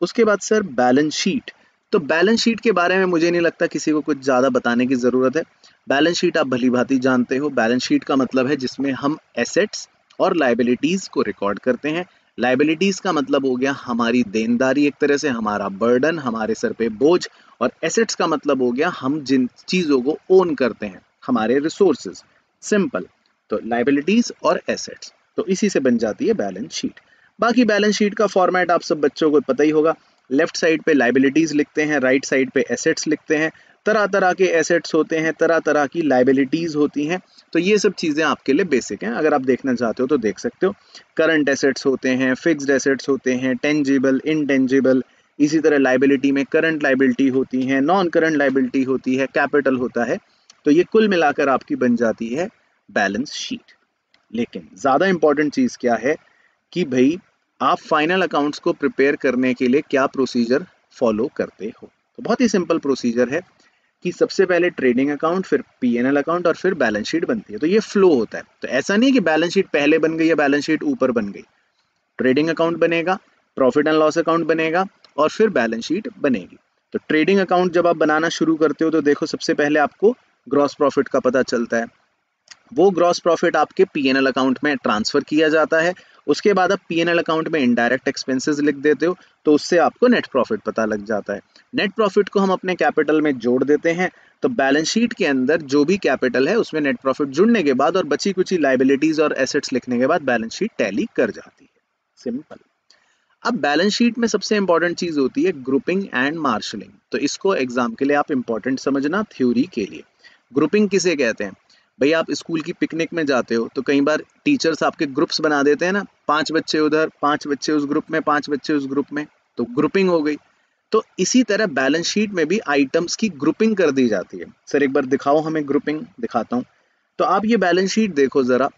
उसके बाद सर बैलेंस शीट तो बैलेंस शीट के बारे में मुझे नहीं लगता किसी को कुछ ज़्यादा बताने की ज़रूरत है। बैलेंस शीट आप भली भांति जानते हो। बैलेंस शीट का मतलब है जिसमें हम एसेट्स और लाइबिलिटीज़ को रिकॉर्ड करते हैं। लाइबिलिटीज का मतलब हो गया हमारी देनदारी एक तरह से, हमारा बर्डन हमारे सर पे बोझ और एसेट्स का मतलब हो गया हम जिन चीज़ों को ओन करते हैं, हमारे रिसोर्सेज सिंपल तो लाइबिलिटीज और एसेट्स तो इसी से बन जाती है बैलेंस शीट बाकी बैलेंस शीट का फॉर्मेट आप सब बच्चों को पता ही होगा। लेफ़्ट साइड पे लाइबिलिटीज लिखते हैं राइट साइड पे एसेट्स लिखते हैं तरह तरह के एसेट्स होते हैं तरह तरह की लाइबिलिटीज होती हैं। तो ये सब चीज़ें आपके लिए बेसिक हैं। अगर आप देखना चाहते हो तो देख सकते हो। करंट एसेट्स होते हैं फिक्स्ड एसेट्स होते हैं टेंजिबल इनटेंजिबल इसी तरह लाइबिलिटी में करंट लाइबिलिटी होती है नॉन करंट लाइबिलिटी होती है कैपिटल होता है। तो ये कुल मिलाकर आपकी बन जाती है बैलेंस शीट लेकिन ज़्यादा इंपॉर्टेंट चीज़ क्या है कि भाई आप फाइनल अकाउंट्स को प्रिपेयर करने के लिए क्या प्रोसीजर फॉलो करते हो? तो बहुत ही सिंपल प्रोसीजर है कि सबसे पहले ट्रेडिंग अकाउंट फिर पीएनएल अकाउंट और फिर बैलेंस शीट बनती है। तो ये फ्लो होता है। तो ऐसा नहीं है कि बैलेंस शीट पहले बन गई या बैलेंस शीट ऊपर बन गई। ट्रेडिंग अकाउंट बनेगा प्रॉफिट एंड लॉस अकाउंट बनेगा और फिर बैलेंस शीट बनेगी। तो ट्रेडिंग अकाउंट जब आप बनाना शुरू करते हो तो देखो सबसे पहले आपको ग्रॉस प्रॉफिट का पता चलता है। वो ग्रॉस प्रॉफिट आपके पीएनएल अकाउंट में ट्रांसफ़र किया जाता है। उसके बाद आप पीएनएल अकाउंट में इनडायरेक्ट एक्सपेंसेस लिख देते हो तो उससे आपको नेट प्रॉफिट पता लग जाता है। नेट प्रॉफिट को हम अपने कैपिटल में जोड़ देते हैं तो बैलेंस शीट के अंदर जो भी कैपिटल है, उसमें नेट प्रॉफिट जुड़ने के बाद और बची कुची लाइबिलिटीज और एसेट्स लिखने के बाद बैलेंस शीट टैली कर जाती है। सिंपल अब बैलेंस शीट में सबसे इंपॉर्टेंट चीज़ होती है ग्रुपिंग एंड मार्शलिंग तो इसको एग्ज़ाम के लिए आप इंपॉर्टेंट समझना थ्योरी के लिए। ग्रुपिंग किसे कहते हैं? भाई, आप स्कूल की पिकनिक में जाते हो तो कई बार टीचर्स आपके ग्रुप्स बना देते हैं ना, पाँच बच्चे उधर, पाँच बच्चे उस ग्रुप में, पाँच बच्चे उस ग्रुप में तो ग्रुपिंग हो गई। तो इसी तरह बैलेंस शीट में भी आइटम्स की ग्रुपिंग कर दी जाती है। सर, एक बार दिखाओ हमें ग्रुपिंग, दिखाता हूँ। तो आप ये बैलेंस शीट देखो जरा।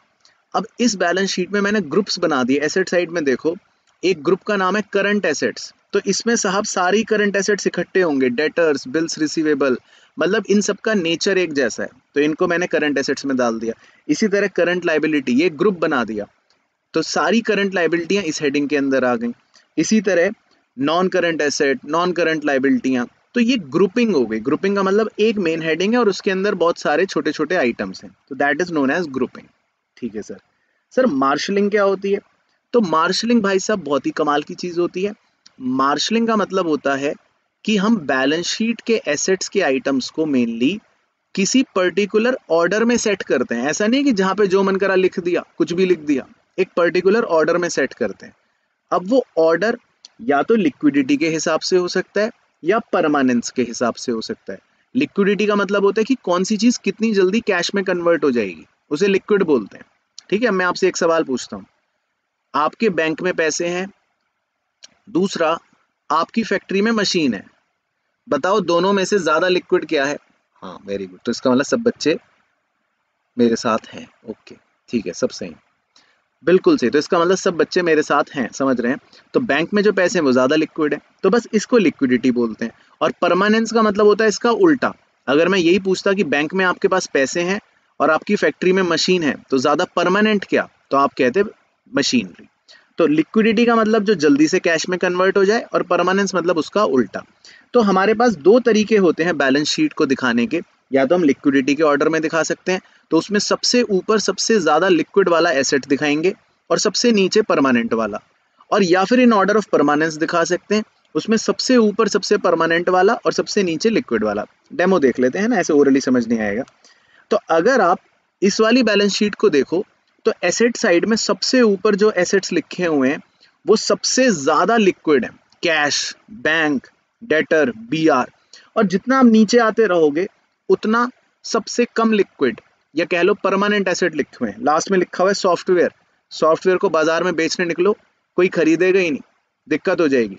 अब इस बैलेंस शीट में मैंने ग्रुप्स बना दिए। एसेट साइड में देखो, एक ग्रुप का नाम है करंट एसेट्स। तो इसमें साहब सारी करंट एसेट्स इकट्ठे होंगे, डेटर्स, बिल्स, रिसीवेबल मतलब इन सब का नेचर एक जैसा है। तो इनको मैंने करंट एसेट्स में डाल दिया। इसी तरह करंट लाइबिलिटी ये ग्रुप बना दिया। तो सारी करंट लाइबिलिटियाँ इस हेडिंग के अंदर आ गई। इसी तरह non current asset non current लाइबिलिटियाँ तो ये ग्रुपिंग हो गई। ग्रुपिंग का मतलब एक मेन हेडिंग है और उसके अंदर बहुत सारे छोटे छोटे आइटम्स हैं। तो that is known as grouping ठीक है सर सर मार्शलिंग क्या होती है? तो मार्शलिंग भाई साहब बहुत ही कमाल की चीज़ होती है। मार्शलिंग का मतलब होता है कि हम बैलेंस शीट के एसेट्स के आइटम्स को मेनली किसी पर्टिकुलर ऑर्डर में सेट करते हैं। ऐसा नहीं कि जहाँ पे जो मन करा लिख दिया, कुछ भी लिख दिया, एक पर्टिकुलर ऑर्डर में सेट करते हैं। अब वो ऑर्डर या तो लिक्विडिटी के हिसाब से हो सकता है या परमानेंस के हिसाब से हो सकता है। लिक्विडिटी का मतलब होता है कि कौन सी चीज़ कितनी जल्दी कैश में कन्वर्ट हो जाएगी, उसे लिक्विड बोलते हैं। ठीक है, मैं आपसे एक सवाल पूछता हूँ। आपके बैंक में पैसे हैं, दूसरा, आपकी फैक्ट्री में मशीन है। बताओ दोनों में से ज़्यादा लिक्विड क्या है? हाँ वेरी गुड तो इसका मतलब सब बच्चे मेरे साथ हैं। ओके ठीक है, सब सही। बिल्कुल सही। तो इसका मतलब सब बच्चे मेरे साथ हैं, समझ रहे हैं? तो बैंक में जो पैसे हैं, वो ज़्यादा लिक्विड है। तो बस इसको लिक्विडिटी बोलते हैं। और परमानेंस का मतलब होता है इसका उल्टा। अगर मैं यही पूछता कि बैंक में आपके पास पैसे हैं और आपकी फैक्ट्री में मशीन है तो ज़्यादा परमानेंट क्या? तो आप कहते मशीनरी तो लिक्विडिटी का मतलब जो जल्दी से कैश में कन्वर्ट हो जाए और परमानेंस मतलब उसका उल्टा। तो हमारे पास दो तरीके होते हैं बैलेंस शीट को दिखाने के। या तो हम लिक्विडिटी के ऑर्डर में दिखा सकते हैं तो उसमें सबसे ऊपर सबसे ज़्यादा लिक्विड वाला एसेट दिखाएँगे और सबसे नीचे परमानेंट वाला। और या फिर इन ऑर्डर ऑफ़ परमानेंस दिखा सकते हैं, उसमें सबसे ऊपर सबसे परमानेंट वाला और सबसे नीचे लिक्विड वाला। डेमो देख लेते हैं ना, ऐसे ओरली समझ नहीं आएगा। तो अगर आप इस वाली बैलेंस शीट को देखो तो एसेट साइड में सबसे ऊपर जो एसेट्स लिखे हुए हैं, वो सबसे ज़्यादा लिक्विड है। Cash bank debtor B R और जितना आप नीचे आते रहोगे, उतना सबसे कम लिक्विड या कह लो परमानेंट एसेट लिखे हुए लास्ट में लिखा हुआ है सॉफ्टवेयर सॉफ्टवेयर को बाज़ार में बेचने निकलो, कोई खरीदेगा ही नहीं। दिक्कत हो जाएगी।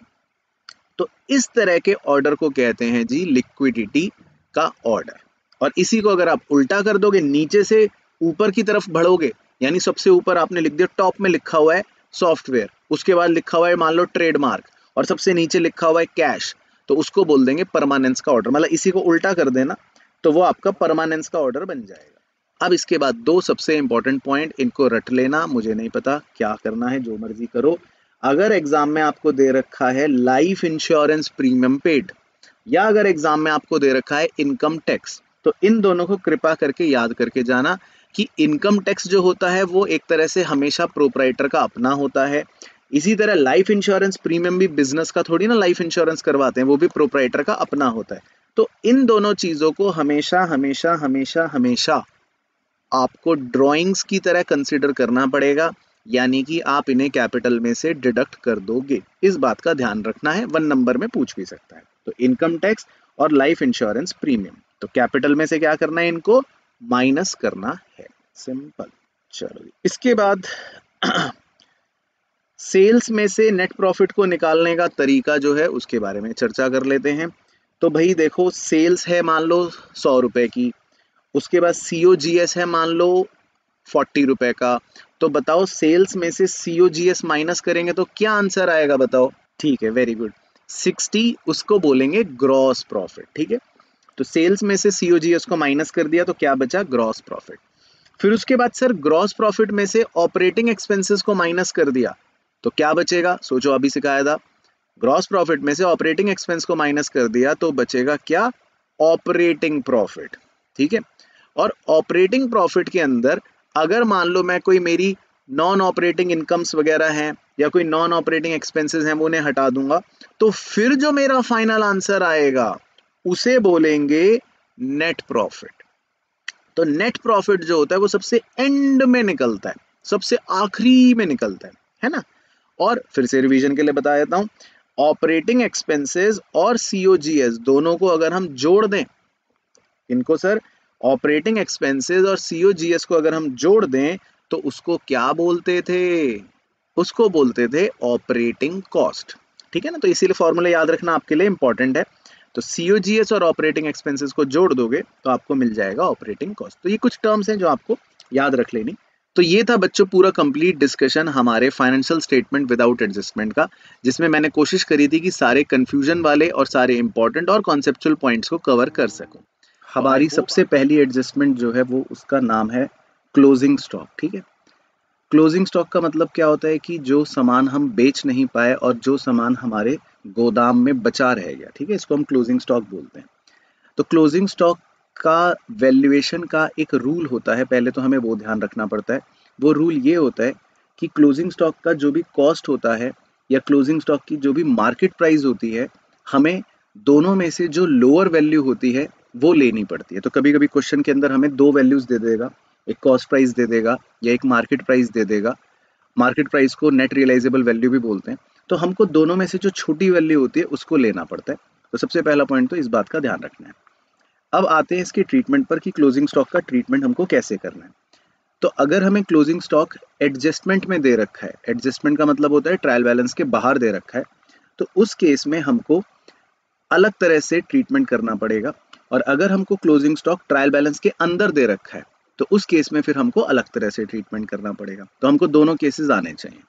तो इस तरह के ऑर्डर को कहते हैं जी लिक्विडिटी का ऑर्डर और इसी को अगर आप उल्टा कर दोगे, नीचे से ऊपर की तरफ़ बढ़ोगे, यानी सबसे ऊपर आपने लिख दिया टॉप में लिखा हुआ है सॉफ्टवेयर उसके बाद लिखा हुआ है मान लो ट्रेडमार्क और सबसे नीचे लिखा हुआ है कैश तो उसको बोल देंगे परमानेंस का ऑर्डर मतलब इसी को उल्टा कर देना तो वो आपका परमानेंस का ऑर्डर बन जाएगा। अब इसके बाद दो सबसे इंपॉर्टेंट पॉइंट इनको रट लेना। मुझे नहीं पता क्या करना है, जो मर्ज़ी करो। अगर एग्ज़ाम में आपको दे रखा है लाइफ इंश्योरेंस प्रीमियम पेड या अगर एग्ज़ाम में आपको दे रखा है इनकम टैक्स तो इन दोनों को कृपा करके याद करके जाना कि इनकम टैक्स जो होता है, वो एक तरह से हमेशा प्रोपराइटर का अपना होता है। इसी तरह लाइफ इंश्योरेंस प्रीमियम भी बिज़नेस का थोड़ी ना लाइफ इंश्योरेंस करवाते हैं, वो भी प्रोपराइटर का अपना होता है। तो इन दोनों चीज़ों को हमेशा हमेशा हमेशा हमेशा आपको ड्राइंग्स की तरह कंसिडर करना पड़ेगा, यानी कि आप इन्हें कैपिटल में से डिडक्ट कर दोगे। इस बात का ध्यान रखना है वन नंबर में पूछ भी सकता है। तो इनकम टैक्स और लाइफ इंश्योरेंस प्रीमियम तो कैपिटल में से क्या करना है इनको? माइनस करना है। सिंपल चलो। इसके बाद सेल्स में से नेट प्रॉफिट को निकालने का तरीका जो है उसके बारे में चर्चा कर लेते हैं। तो भाई देखो, सेल्स है मान लो सौ रुपए की, उसके बाद सी ओ जी एस है मान लो फोर्टी रुपए का। तो बताओ, सेल्स में से सी जी एस माइनस करेंगे तो क्या आंसर आएगा बताओ? ठीक है वेरी गुड सिक्सटी, उसको बोलेंगे ग्रॉस प्रॉफिट ठीक है? तो सेल्स में से सी जी एस को माइनस कर दिया तो क्या बचा? ग्रॉस प्रॉफिट फिर उसके बाद, सर ग्रॉस प्रॉफिट में से ऑपरेटिंग एक्सपेंसेस को माइनस कर दिया। तो क्या बचेगा? सोचो, अभी सिखाया था। ग्रॉस प्रॉफिट में से ऑपरेटिंग एक्सपेंस को माइनस कर दिया तो बचेगा क्या? ऑपरेटिंग प्रॉफिट ठीक है? और ऑपरेटिंग प्रॉफिट के अंदर, अगर मान लो मैं कोई मेरी नॉन ऑपरेटिंग इनकम्स वगैरह हैं, या कोई नॉन ऑपरेटिंग एक्सपेंसेस हैं, वो उन्हें हटा दूँगा तो फिर जो मेरा फाइनल आंसर आएगा, उसे बोलेंगे नेट प्रॉफिट तो नेट प्रॉफिट जो होता है, वो सबसे एंड में निकलता है, सबसे आखिरी में निकलता है है ना? और फिर से रिवीजन के लिए बता देता हूँ ऑपरेटिंग एक्सपेंसेस और सीओजीएस दोनों को अगर हम जोड़ दें, इनको सर ऑपरेटिंग एक्सपेंसेस और सीओजीएस को अगर हम जोड़ दें तो उसको क्या बोलते थे? उसको बोलते थे ऑपरेटिंग कॉस्ट ठीक है ना? तो इसीलिए फॉर्मूला याद रखना आपके लिए इंपॉर्टेंट है। तो सीओजीएस और ऑपरेटिंग एक्सपेंसेस को जोड़ दोगे तो आपको मिल जाएगा ऑपरेटिंग कॉस्ट तो ये कुछ टर्म्स हैं जो आपको याद रख लेनी। तो ये था बच्चों पूरा कंप्लीट डिस्कशन हमारे फाइनेंशियल स्टेटमेंट विदाउट एडजस्टमेंट का जिसमें मैंने कोशिश करी थी कि सारे कंफ्यूजन वाले और सारे इंपॉर्टेंट और कॉन्सेप्चुअल पॉइंट्स को कवर कर सकूँ। हमारी सबसे पहली एडजस्टमेंट जो है वो उसका नाम है क्लोजिंग स्टॉक ठीक है? क्लोजिंग स्टॉक का मतलब क्या होता है कि जो सामान हम बेच नहीं पाए और जो सामान हमारे गोदाम में बचा रह गया ठीक है? इसको हम क्लोजिंग स्टॉक बोलते हैं। तो क्लोजिंग स्टॉक का वैल्यूएशन का एक रूल होता है, पहले तो हमें वो ध्यान रखना पड़ता है। वो रूल ये होता है कि क्लोजिंग स्टॉक का जो भी कॉस्ट होता है या क्लोजिंग स्टॉक की जो भी मार्केट प्राइस होती है, हमें दोनों में से जो लोअर वैल्यू होती है, वो लेनी पड़ती है। तो कभी कभी क्वेश्चन के अंदर हमें दो वैल्यूज़ दे देगा, एक कॉस्ट प्राइस दे देगा या एक मार्केट प्राइस दे देगा। मार्केट प्राइस को नेट रियलाइजेबल वैल्यू भी बोलते हैं। तो हमको दोनों में से जो छोटी वैल्यू होती है, उसको लेना पड़ता है। तो सबसे पहला पॉइंट तो इस बात का ध्यान रखना है। अब आते हैं इसके ट्रीटमेंट पर कि क्लोजिंग स्टॉक का ट्रीटमेंट हमको कैसे करना है। तो अगर हमें क्लोजिंग स्टॉक एडजस्टमेंट में दे रखा है एडजस्टमेंट का मतलब होता है ट्रायल बैलेंस के बाहर दे रखा है तो उस केस में हमको अलग तरह से ट्रीटमेंट करना पड़ेगा और अगर हमको क्लोजिंग स्टॉक ट्रायल बैलेंस के अंदर दे रखा है तो उस केस में फिर हमको अलग तरह से ट्रीटमेंट करना पड़ेगा। तो हमको दोनों केसेस आने चाहिए।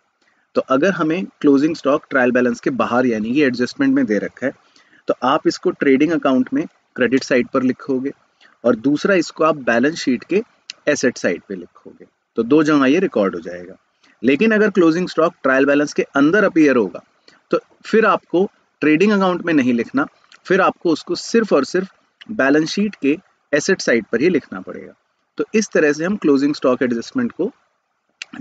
तो अगर हमें क्लोजिंग स्टॉक ट्रायल बैलेंस के बाहर यानी कि एडजस्टमेंट में दे रखा है तो आप इसको ट्रेडिंग अकाउंट में क्रेडिट साइड पर लिखोगे और दूसरा इसको आप बैलेंस शीट के एसेट साइड पे लिखोगे। तो दो जगह ये रिकॉर्ड हो जाएगा। लेकिन अगर क्लोजिंग स्टॉक ट्रायल बैलेंस के अंदर अपीयर होगा तो फिर आपको ट्रेडिंग अकाउंट में नहीं लिखना, फिर आपको उसको सिर्फ़ और सिर्फ़ बैलेंस शीट के एसेट साइड पर ही लिखना पड़ेगा। तो इस तरह से हम क्लोजिंग स्टॉक एडजस्टमेंट को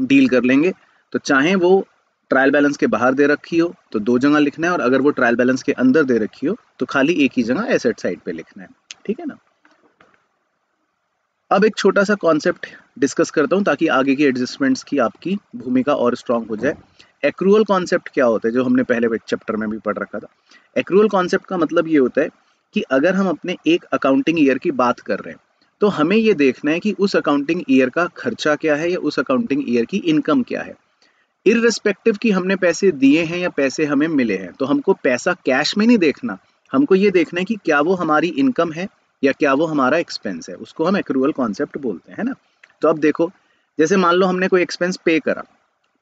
डील कर लेंगे। तो चाहे वो ट्रायल बैलेंस के बाहर दे रखी हो तो दो जगह लिखना है और अगर वो ट्रायल बैलेंस के अंदर दे रखी हो तो खाली एक ही जगह एसेट साइड पे लिखना है। ठीक है ना? अब एक छोटा सा कॉन्सेप्ट डिस्कस करता हूँ ताकि आगे की एडजस्टमेंट्स की आपकी भूमिका और स्ट्रांग हो जाए। एक्रूअल कॉन्सेप्ट क्या होता है, जो हमने पहले चैप्टर में भी पढ़ रखा था। एक्रूअल कॉन्सेप्ट का मतलब ये होता है कि अगर हम अपने एक अकाउंटिंग ईयर की बात कर रहे हैं तो हमें ये देखना है कि उस अकाउंटिंग ईयर का खर्चा क्या है या उस अकाउंटिंग ईयर की इनकम क्या है। इरिस्पेक्टिव कि हमने पैसे दिए हैं या पैसे हमें मिले हैं तो हमको पैसा कैश में नहीं देखना। हमको ये देखना है कि क्या वो हमारी इनकम है या क्या वो हमारा एक्सपेंस है। उसको हम एक्रूअल कॉन्सेप्ट बोलते हैं ना? तो अब देखो, जैसे मान लो हमने कोई एक्सपेंस पे करा,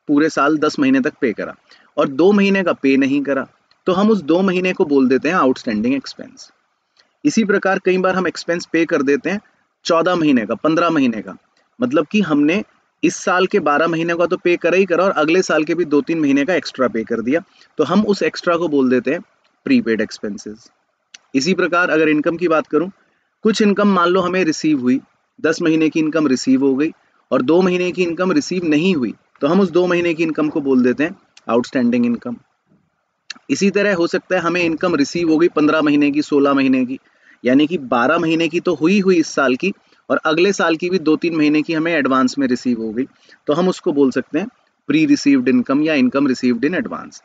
पूरे साल दस महीने तक पे करा, और दो महीने का पे नहीं करा तो हम उस दो महीने को बोल देते हैं आउटस्टैंडिंग एक्सपेंस इसी प्रकार कई बार हम एक्सपेंस पे कर देते हैं चौदह महीने का, पंद्रह महीने का। मतलब कि हमने इस साल के बारह महीने का तो पे करा ही करा और अगले साल के भी दो तीन महीने का एक्स्ट्रा पे कर दिया। तो हम उस एक्स्ट्रा को बोल देते हैं प्रीपेड एक्सपेंसेस इसी प्रकार अगर इनकम की बात करूँ, कुछ इनकम मान लो हमें रिसीव हुई, दस महीने की इनकम रिसीव हो गई और दो महीने की इनकम रिसीव नहीं हुई तो हम उस दो महीने की इनकम को बोल देते हैं आउटस्टैंडिंग इनकम इसी तरह हो सकता है हमें इनकम रिसीव हो गई पंद्रह महीने की, सोलह महीने की, यानी कि बारह महीने की तो हुई हुई इस साल की और अगले साल की भी दो तीन महीने की हमें एडवांस में रिसीव हो गई। तो हम उसको बोल सकते हैं प्री रिसीव्ड इनकम या इनकम रिसीव्ड इन एडवांस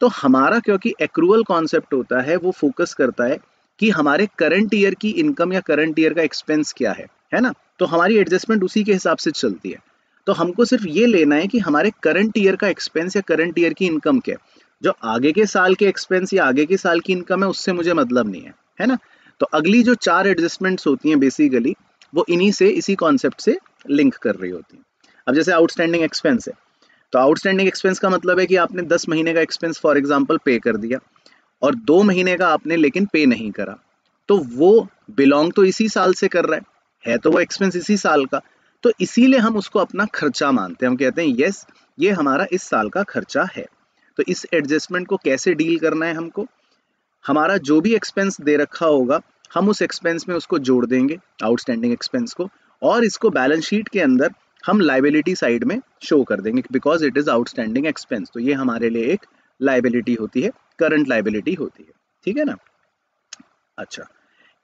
तो हमारा क्योंकि एक्रूअल कॉन्सेप्ट होता है, वो फोकस करता है कि हमारे करंट ईयर की इनकम या करंट ईयर का एक्सपेंस क्या है है ना? तो हमारी एडजस्टमेंट उसी के हिसाब से चलती है। तो हमको सिर्फ़ ये लेना है कि हमारे करंट ईयर का एक्सपेंस या करंट ईयर की इनकम क्या है। जो आगे के साल के एक्सपेंस या आगे के साल की इनकम है, उससे मुझे मतलब नहीं है है ना? तो अगली जो चार एडजस्टमेंट्स होती हैं बेसिकली वो इन्हीं से, इसी कॉन्सेप्ट से लिंक कर रही होती हैं। अब जैसे आउटस्टैंडिंग एक्सपेंस है। तो आउटस्टैंडिंग एक्सपेंस का मतलब है कि आपने दस महीने का एक्सपेंस फॉर एग्ज़ाम्पल पे कर दिया और दो महीने का आपने लेकिन पे नहीं करा। तो वो बिलोंग तो इसी साल से कर रहा है है तो वो एक्सपेंस इसी साल का। तो इसीलिए हम उसको अपना खर्चा मानते हैं। हम कहते हैं यस ये हमारा इस साल का खर्चा है। तो इस एडजस्टमेंट को कैसे डील करना है हमको? हमारा जो भी एक्सपेंस दे रखा होगा हम उस एक्सपेंस में उसको जोड़ देंगे आउटस्टैंडिंग एक्सपेंस को, और इसको बैलेंस शीट के अंदर हम लाइबिलिटी साइड में शो कर देंगे because it is outstanding expense तो ये हमारे लिए एक लाइबिलिटी होती है करंट लाइबिलिटी होती है। ठीक है ना? अच्छा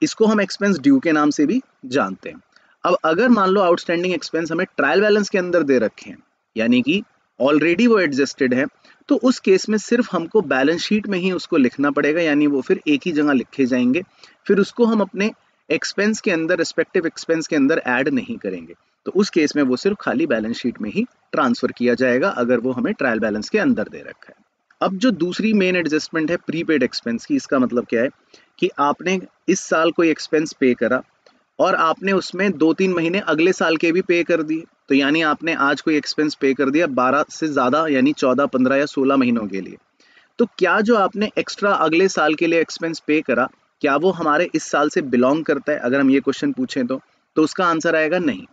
इसको हम एक्सपेंस ड्यू के नाम से भी जानते हैं। अब अगर मान लो आउटस्टैंडिंग एक्सपेंस हमें ट्रायल बैलेंस के अंदर दे रखे हैं, यानी कि ऑलरेडी वो एडजस्टेड है तो उस केस में सिर्फ़ हमको बैलेंस शीट में ही उसको लिखना पड़ेगा, यानी वो फिर एक ही जगह लिखे जाएँगे। फिर उसको हम अपने एक्सपेंस के अंदर रिस्पेक्टिव एक्सपेंस के अंदर ऐड नहीं करेंगे। तो उस केस में वो सिर्फ़ खाली बैलेंस शीट में ही ट्रांसफ़र किया जाएगा, अगर वो हमें ट्रायल बैलेंस के अंदर दे रखा है। अब जो दूसरी मेन एडजस्टमेंट है प्रीपेड एक्सपेंस की, इसका मतलब क्या है कि आपने इस साल कोई एक्सपेंस पे करा और आपने उसमें दो तीन महीने अगले साल के भी पे कर दिए। तो यानी आपने आज कोई एक्सपेंस पे कर दिया बारह से ज़्यादा, यानी चौदह, पंद्रह या सोलह महीनों के लिए। तो क्या जो आपने एक्स्ट्रा अगले साल के लिए एक्सपेंस पे करा क्या वो हमारे इस साल से बिलोंग करता है? अगर हम ये क्वेश्चन पूछें तो। तो उसका आंसर आएगा नहीं।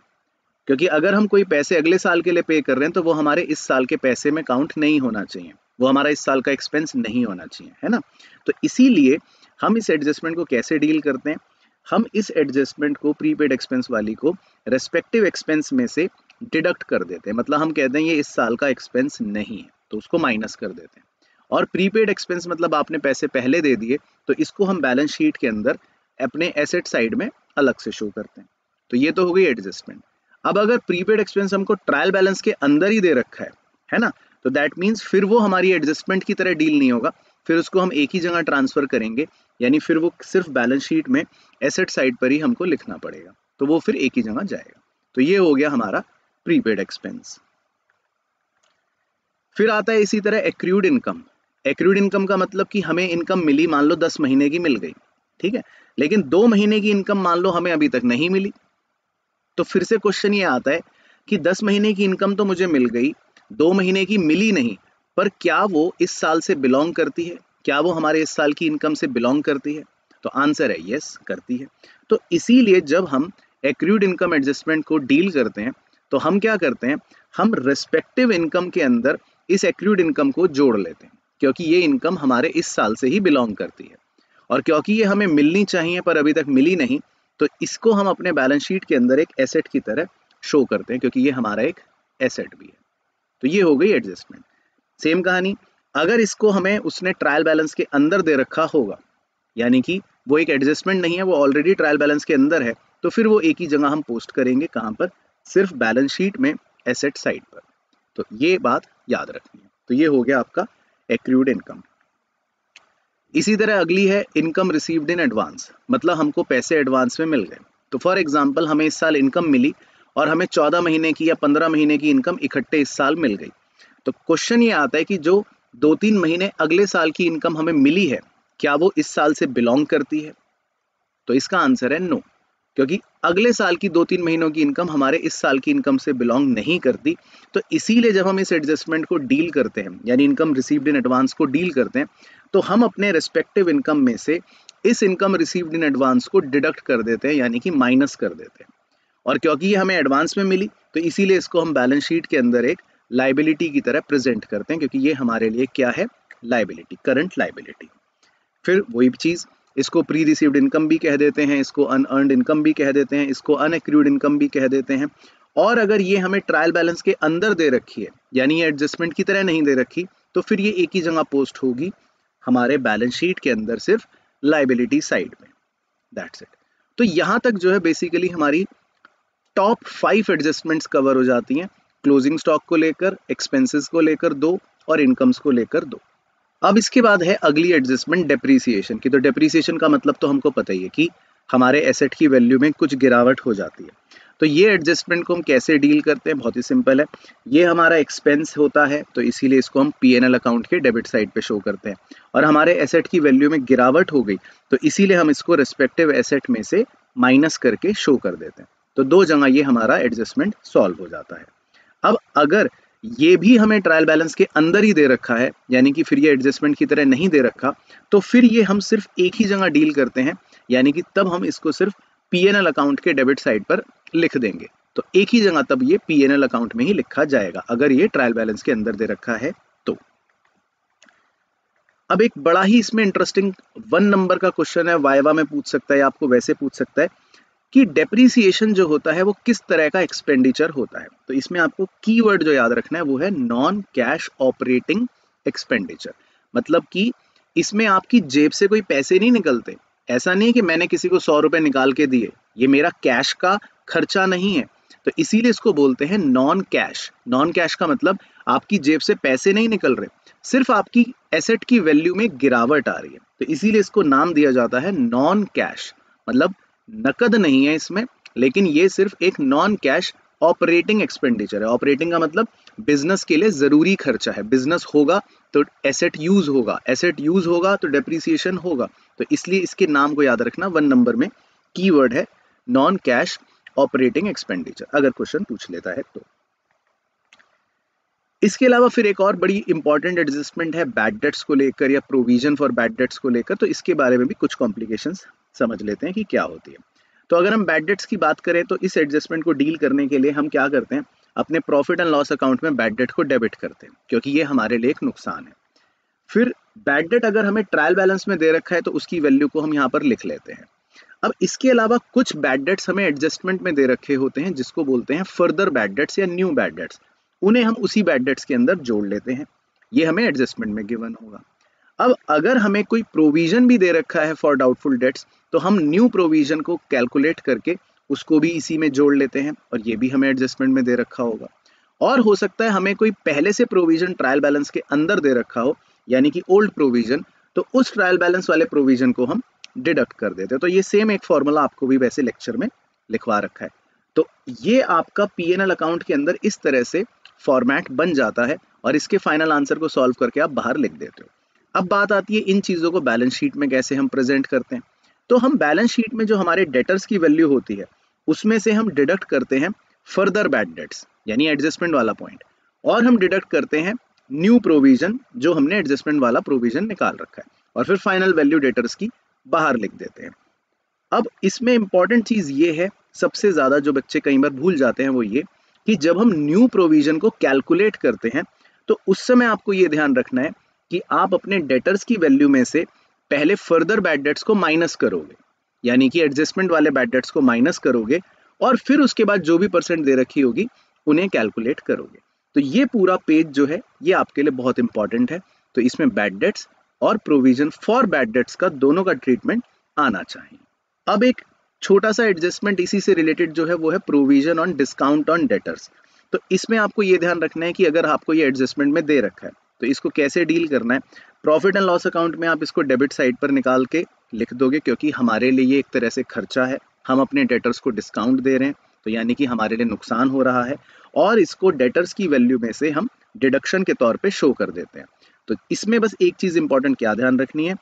क्योंकि अगर हम कोई पैसे अगले साल के लिए पे कर रहे हैं तो वो हमारे इस साल के पैसे में काउंट नहीं होना चाहिए। वो हमारा इस साल का एक्सपेंस नहीं होना चाहिए, है ना? तो इसीलिए हम इस एडजस्टमेंट को कैसे डील करते हैं? हम इस एडजस्टमेंट को प्रीपेड एक्सपेंस वाली को रेस्पेक्टिव एक्सपेंस में से डिडक्ट कर देते हैं। मतलब हम कहते हैं ये इस साल का एक्सपेंस नहीं है तो उसको माइनस कर देते हैं। और प्रीपेड एक्सपेंस मतलब आपने पैसे पहले दे दिए तो इसको हम बैलेंस शीट के अंदर अपने एसेट साइड में अलग से शो करते हैं। तो ये तो हो गई एडजस्टमेंट अब अगर प्रीपेड एक्सपेंस हमको ट्रायल बैलेंस के अंदर ही दे रखा है है ना? तो दैट मीन्स फिर वो हमारी एडजस्टमेंट की तरह डील नहीं होगा। फिर उसको हम एक ही जगह ट्रांसफ़र करेंगे, यानी फिर वो सिर्फ़ बैलेंस शीट में एसेट साइड पर ही हमको लिखना पड़ेगा। तो वो फिर एक ही जगह जाएगा। तो ये हो गया हमारा प्रीपेड एक्सपेंस फिर आता है इसी तरह एक्रूड इनकम एक्रूड इनकम का मतलब कि हमें इनकम मिली, मान लो दस महीने की मिल गई, ठीक है? लेकिन दो महीने की इनकम मान लो हमें अभी तक नहीं मिली। तो फिर से क्वेश्चन ये आता है कि दस महीने की इनकम तो मुझे मिल गई, दो महीने की मिली नहीं, पर क्या वो इस साल से बिलोंग करती है? क्या वो हमारे इस साल की इनकम से बिलोंग करती है? तो आंसर है यस करती है। तो इसीलिए जब हम एक्रूड इनकम एडजस्टमेंट को डील करते हैं तो हम क्या करते हैं? हम रिस्पेक्टिव इनकम के अंदर इस एक्रूड इनकम को जोड़ लेते हैं। क्योंकि ये इनकम हमारे इस साल से ही बिलोंग करती है। और क्योंकि ये हमें मिलनी चाहिए पर अभी तक मिली नहीं तो इसको हम अपने बैलेंस शीट के अंदर एक एसेट की तरह शो करते हैं, क्योंकि ये हमारा एक एसेट भी है। तो ये हो गई एडजस्टमेंट सेम कहानी। अगर इसको हमें उसने ट्रायल बैलेंस के अंदर दे रखा होगा, यानी कि वो एक एडजस्टमेंट नहीं है, वो ऑलरेडी ट्रायल बैलेंस के अंदर है तो फिर वो एक ही जगह हम पोस्ट करेंगे कहाँ पर? सिर्फ़ बैलेंस शीट में एसेट साइड पर। तो ये बात याद रखनी है। तो ये हो गया आपका एक्रूड इनकम इसी तरह अगली है इनकम रिसीव्ड इन एडवांस मतलब हमको पैसे एडवांस में मिल गए। तो फॉर एग्ज़ाम्पल हमें इस साल इनकम मिली और हमें चौदह महीने की या पंद्रह महीने की इनकम इकट्ठे इस साल मिल गई। तो क्वेश्चन ये आता है कि जो दो तीन महीने अगले साल की इनकम हमें मिली है, क्या वो इस साल से बिलोंग करती है? तो इसका आंसर है नो क्योंकि अगले साल की दो तीन महीनों की इनकम हमारे इस साल की इनकम से बिलोंग नहीं करती। तो इसीलिए जब हम इस एडजस्टमेंट को डील करते हैं, यानी इनकम रिसीव्ड इन एडवांस को डील करते हैं तो हम अपने रेस्पेक्टिव इनकम में से इस इनकम रिसीव्ड इन एडवांस को डिडक्ट कर देते हैं, यानी कि माइनस कर देते हैं। और क्योंकि ये हमें एडवांस में मिली तो इसीलिए इसको हम बैलेंस शीट के अंदर एक लाइबिलिटी की तरह प्रेजेंट करते हैं, क्योंकि ये हमारे लिए क्या है? लाइबिलिटी करंट लाइबिलिटी फिर वही चीज़ इसको प्री रिसीव्ड इनकम भी कह देते हैं, इसको अनअर्नड इनकम भी कह देते हैं, इसको अनएक्रूड इनकम भी कह देते हैं। और अगर ये हमें ट्रायल बैलेंस के अंदर दे रखी है, यानी ये एडजस्टमेंट की तरह नहीं दे रखी तो फिर ये एक ही जगह पोस्ट होगी हमारे बैलेंस शीट के अंदर सिर्फ़ लाइबिलिटी साइड में। दैट्स इट तो यहाँ तक जो है बेसिकली हमारी टॉप फाइव एडजस्टमेंट्स कवर हो जाती हैं। क्लोजिंग स्टॉक को लेकर एक्सपेंसेस को लेकर दो और इनकम्स को लेकर दो। अब इसके बाद है अगली एडजस्टमेंट डेप्रीसिएशन की। तो डेप्रीसिएशन का मतलब तो हमको पता ही है कि हमारे एसेट की वैल्यू में कुछ गिरावट हो जाती है। तो ये एडजस्टमेंट को हम कैसे डील करते हैं, बहुत ही सिंपल है। ये हमारा एक्सपेंस होता है तो इसीलिए इसको हम पीएनएल अकाउंट के डेबिट साइड पे शो करते हैं। और हमारे एसेट की वैल्यू में गिरावट हो गई तो इसीलिए हम इसको रिस्पेक्टिव एसेट में से माइनस करके शो कर देते हैं। तो दो जगह ये हमारा एडजस्टमेंट सॉल्व हो जाता है। अब अगर ये भी हमें ट्रायल बैलेंस के अंदर ही दे रखा है, यानी कि फिर ये एडजस्टमेंट की तरह नहीं दे रखा तो फिर ये हम सिर्फ़ एक ही जगह डील करते हैं, यानी कि तब हम इसको सिर्फ़ पीएनएल अकाउंट के डेबिट साइड पर लिख देंगे। तो एक ही जगह तब ये पीएनएल अकाउंट में ही लिखा जाएगा, अगर ये ट्रायल बैलेंस के अंदर दे रखा है तो। अब एक बड़ा ही इसमें इंटरेस्टिंग वन नंबर का क्वेश्चन है, वाइवा में पूछ सकता है आपको वैसे पूछ सकता है कि डेप्रीसिएशन जो होता है वो किस तरह का एक्सपेंडिचर होता है। तो इसमें आपको कीवर्ड जो याद रखना है वो है नॉन कैश ऑपरेटिंग एक्सपेंडिचर मतलब कि इसमें आपकी जेब से कोई पैसे नहीं निकलते। ऐसा नहीं कि मैंने किसी को सौ रुपए निकाल के दिए। ये मेरा कैश का खर्चा नहीं है। तो इसीलिए इसको बोलते हैं नॉन कैश नॉन कैश का मतलब आपकी जेब से पैसे नहीं निकल रहे। सिर्फ़ आपकी एसेट की वैल्यू में गिरावट आ रही है। तो इसीलिए इसको नाम दिया जाता है नॉन कैश मतलब नकद नहीं है इसमें, लेकिन ये सिर्फ़ एक नॉन कैश ऑपरेटिंग एक्सपेंडिचर है। ऑपरेटिंग का मतलब बिज़नेस के लिए ज़रूरी खर्चा है। बिज़नेस होगा तो एसेट यूज़ होगा। एसेट यूज़ होगा तो डेप्रिसिएशन होगा। तो इसलिए इसके नाम को याद रखना। वन नंबर में कीवर्ड है नॉन कैश ऑपरेटिंग एक्सपेंडिचर अगर क्वेश्चन पूछ लेता है तो। इसके अलावा फिर एक और बड़ी इंपॉर्टेंट एडजस्टमेंट है बैड डेट्स को लेकर या प्रोविज़न फॉर बैड डेट्स को लेकर तो इसके बारे में भी कुछ कॉम्प्लिकेशंस समझ लेते हैं कि क्या होती है। तो अगर हम बैड डेट्स की बात करें तो इस एडजस्टमेंट को डील करने के लिए हम क्या करते हैं? अपने प्रॉफिट एंड लॉस अकाउंट में बैड डेट को डेबिट करते हैं, क्योंकि ये हमारे लिए एक नुकसान है। फिर बैड डेट अगर हमें ट्रायल बैलेंस में दे रखा है तो उसकी वैल्यू को हम यहाँ पर लिख लेते हैं। अब इसके अलावा कुछ बैड डेट्स हमें एडजस्टमेंट में दे रखे होते हैं, जिसको बोलते हैं फर्दर बैड डेट्स या न्यू बैड डेट्स उन्हें हम उसी बैड डेट्स के अंदर जोड़ लेते हैं। ये हमें एडजस्टमेंट में गिवन होगा। अब अगर हमें कोई प्रोविज़न भी दे रखा है फॉर डाउटफुल डेट्स तो हम न्यू प्रोविज़न को कैलकुलेट करके उसको भी इसी में जोड़ लेते हैं और ये भी हमें एडजस्टमेंट में दे रखा होगा। और हो सकता है हमें कोई पहले से प्रोविज़न ट्रायल बैलेंस के अंदर दे रखा हो, यानी कि ओल्ड प्रोविज़न तो उस ट्रायल बैलेंस वाले प्रोविज़न को हम डिडक्ट कर देते हैं। तो ये सेम एक फॉर्मूला आपको भी वैसे लेक्चर में लिखवा रखा है। तो ये आपका पीएनएल अकाउंट के अंदर इस तरह से फॉर्मेट बन जाता है और इसके फाइनल आंसर को सॉल्व करके आप बाहर लिख देते हो। अब बात आती है इन चीज़ों को बैलेंस शीट में कैसे हम प्रेजेंट करते हैं। तो हम बैलेंस शीट में जो हमारे डेटर्स की वैल्यू होती है, उसमें से हम डिडक्ट करते हैं फर्दर बैड डेट्स यानी एडजस्टमेंट वाला पॉइंट और हम डिडक्ट करते हैं न्यू प्रोविज़न जो हमने एडजस्टमेंट वाला प्रोविज़न निकाल रखा है। और फिर फाइनल वैल्यू डेटर्स की बाहर लिख देते हैं। अब इसमें इंपॉर्टेंट चीज़ ये है, सबसे ज़्यादा जो बच्चे कई बार भूल जाते हैं वो ये कि जब हम न्यू प्रोविज़न को कैलकुलेट करते हैं तो उस समय आपको ये ध्यान रखना है कि आप अपने डेटर्स की वैल्यू में से पहले फर्दर बैड डेट्स को माइनस करोगे, यानी कि एडजस्टमेंट वाले बैड डेट्स को माइनस करोगे और फिर उसके बाद जो भी परसेंट दे रखी होगी, उन्हें कैलकुलेट करोगे। तो ये पूरा पेज जो है, ये आपके लिए बहुत इंपॉर्टेंट है। तो इसमें बैड डेट्स और प्रोविज़न फॉर बैड डेट्स का दोनों का ट्रीटमेंट आना चाहिए। अब एक छोटा सा एडजस्टमेंट इसी से रिलेटेड जो है, वो है provision on discount on debtors तो इसमें आपको ये ध्यान रखना है कि अगर आपको ये एडजस्टमेंट में दे रखा है तो इसको कैसे डील करना है? प्रॉफिट एंड लॉस अकाउंट में आप इसको डेबिट साइड पर निकाल के लिख दोगे, क्योंकि हमारे लिए एक तरह से खर्चा है। हम अपने डेटर्स को डिस्काउंट दे रहे हैं तो यानी कि हमारे लिए नुकसान हो रहा है, और इसको डेटर्स की वैल्यू में से हम डिडक्शन के तौर पे शो कर देते हैं। तो इसमें बस एक चीज़ इंपॉर्टेंट क्या ध्यान रखनी है,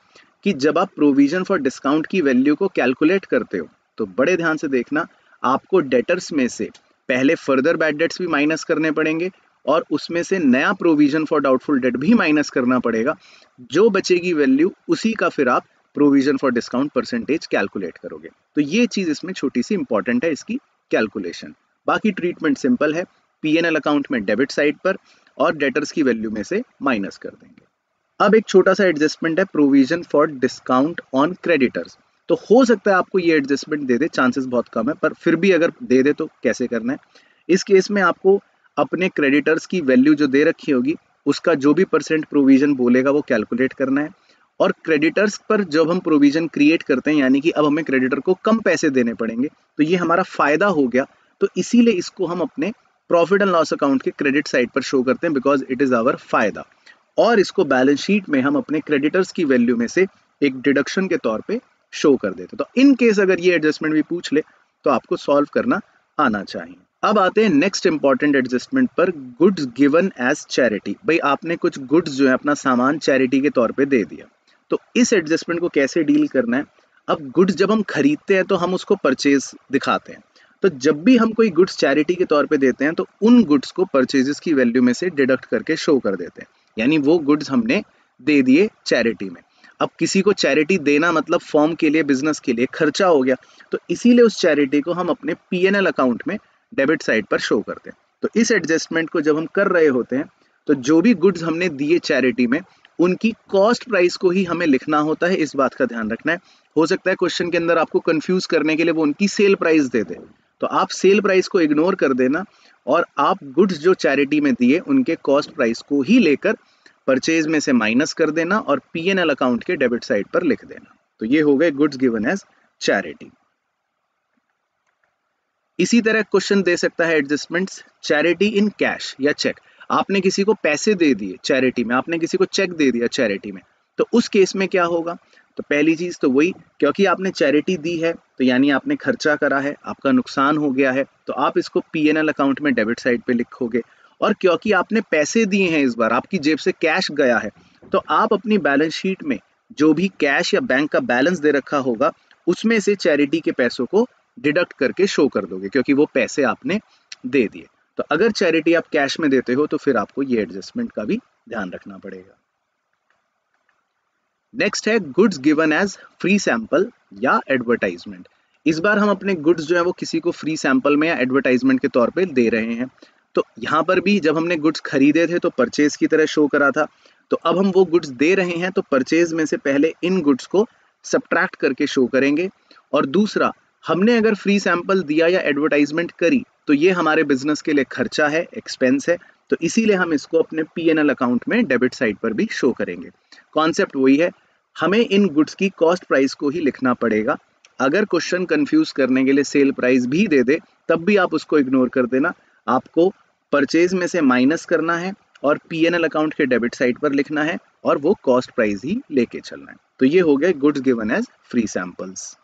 कि जब आप प्रोविज़न फॉर डिस्काउंट की वैल्यू को कैलकुलेट करते हो तो बड़े ध्यान से देखना, आपको डेटर्स में से पहले फर्दर बैड डेट्स भी माइनस करने पड़ेंगे और उसमें से नया प्रोविज़न फॉर डाउटफुल डेट भी माइनस करना पड़ेगा। जो बचेगी वैल्यू उसी का फिर आप provision for discount percentage calculate करोगे। तो ये चीज़ इसमें छोटी सी इंपॉर्टेंट है इसकी कैलकुलेशन बाकी ट्रीटमेंट सिंपल है पीएनएल अकाउंट में डेबिट साइड पर और डेटर्स की वैल्यू में से माइनस कर देंगे। अब एक छोटा सा एडजस्टमेंट है provision for discount on creditors तो हो सकता है आपको ये एडजस्टमेंट दे दे चांसेस बहुत कम है, पर फिर भी अगर दे दे तो कैसे करना है? इस केस में आपको अपने क्रेडिटर्स की वैल्यू जो दे रखी होगी, उसका जो भी परसेंट प्रोविज़न बोलेगा, वो कैलकुलेट करना है। और क्रेडिटर्स पर जब हम प्रोविज़न क्रिएट करते हैं, यानी कि अब हमें क्रेडिटर को कम पैसे देने पड़ेंगे तो ये हमारा फ़ायदा हो गया। तो इसीलिए इसको हम अपने प्रॉफिट एंड लॉस अकाउंट के क्रेडिट साइड पर शो करते हैं बिकॉज़ इट इज़ आवर फ़ायदा। और इसको बैलेंस शीट में हम अपने क्रेडिटर्स की वैल्यू में से एक डिडक्शन के तौर पे शो कर देते तो इन केस अगर ये एडजस्टमेंट भी पूछ ले तो आपको सॉल्व करना आना चाहिए। अब आते हैं नेक्स्ट इंपॉर्टेंट एडजस्टमेंट पर गुड्स गिवन एज चैरिटी भाई, आपने कुछ गुड्स जो है, अपना सामान चैरिटी के तौर पे दे दिया। तो इस एडजस्टमेंट को कैसे डील करना है? अब गुड्स जब हम खरीदते हैं तो हम उसको परचेज दिखाते हैं। तो जब भी हम कोई गुड्स चैरिटी के तौर पे देते हैं तो उन गुड्स को परचेजेस की वैल्यू में से डिडक्ट करके शो कर देते हैं। यानी वो गुड्स हमने दे दिए चैरिटी में। अब किसी को चैरिटी देना मतलब फॉर्म के लिए बिज़नेस के लिए खर्चा हो गया तो इसीलिए उस चैरिटी को हम अपने पीएनएल अकाउंट में डेबिट साइड पर शो करते हैं। तो इस एडजस्टमेंट को जब हम कर रहे होते हैं तो जो भी गुड्स हमने दिए चैरिटी में, उनकी कॉस्ट प्राइस को ही हमें लिखना होता है, इस बात का ध्यान रखना है। हो सकता है क्वेश्चन के अंदर आपको कंफ्यूज करने के लिए वो उनकी सेल प्राइस दे दे। तो आप सेल प्राइस को इग्नोर कर देना और आप गुड्स जो चैरिटी में दिए, उनके कॉस्ट प्राइस को ही लेकर परचेज में से माइनस कर देना और पी एन एल अकाउंट के डेबिट साइड पर लिख देना। तो ये हो गए गुड्स गिवन एज चैरिटी इसी तरह क्वेश्चन दे सकता है एडजस्टमेंट्स चैरिटी इन कैश या चेक आपने किसी को पैसे दे दिए चैरिटी में, आपने किसी को चेक दे दिया चैरिटी में तो उस केस में क्या होगा? तो पहली चीज़ तो वही, क्योंकि आपने चैरिटी दी है तो यानी आपने खर्चा करा है, आपका नुकसान हो गया है तो आप इसको पी अकाउंट में डेबिट साइड पे लिखोगे। और क्योंकि आपने पैसे दिए हैं इस बार, आपकी जेब से कैश गया है तो आप अपनी बैलेंस शीट में जो भी कैश या बैंक का बैलेंस दे रखा होगा, उसमें से चैरिटी के पैसों को डिडक्ट करके शो कर दोगे, क्योंकि वो पैसे आपने दे दिए। तो अगर चैरिटी आप कैश में देते हो तो फिर आपको ये एडजस्टमेंट का भी ध्यान रखना पड़ेगा। नेक्स्ट है goods given as free sample या एडवर्टाइजमेंट इस बार हम अपने गुड्स जो है, वो किसी को फ्री सैंपल में या एडवर्टाइजमेंट के तौर पे दे रहे हैं। तो यहाँ पर भी जब हमने गुड्स खरीदे थे तो परचेज की तरह शो करा था। तो अब हम वो गुड्स दे रहे हैं तो परचेज में से पहले इन गुड्स को सब्ट्रैक्ट करके शो करेंगे। और दूसरा, हमने अगर फ्री सैंपल दिया या एडवर्टाइजमेंट करी तो ये हमारे बिज़नेस के लिए खर्चा है एक्सपेंस है। तो इसीलिए हम इसको अपने पीएनएल अकाउंट में डेबिट साइड पर भी शो करेंगे। कॉन्सेप्ट वही है, हमें इन गुड्स की कॉस्ट प्राइस को ही लिखना पड़ेगा। अगर क्वेश्चन कंफ्यूज करने के लिए सेल प्राइस भी दे दे, तब भी आप उसको इग्नोर कर देना। आपको परचेज में से माइनस करना है और पीएनएल अकाउंट के डेबिट साइड पर लिखना है और वो कॉस्ट प्राइस ही लेके चलना है। तो ये हो गए goods given as free samples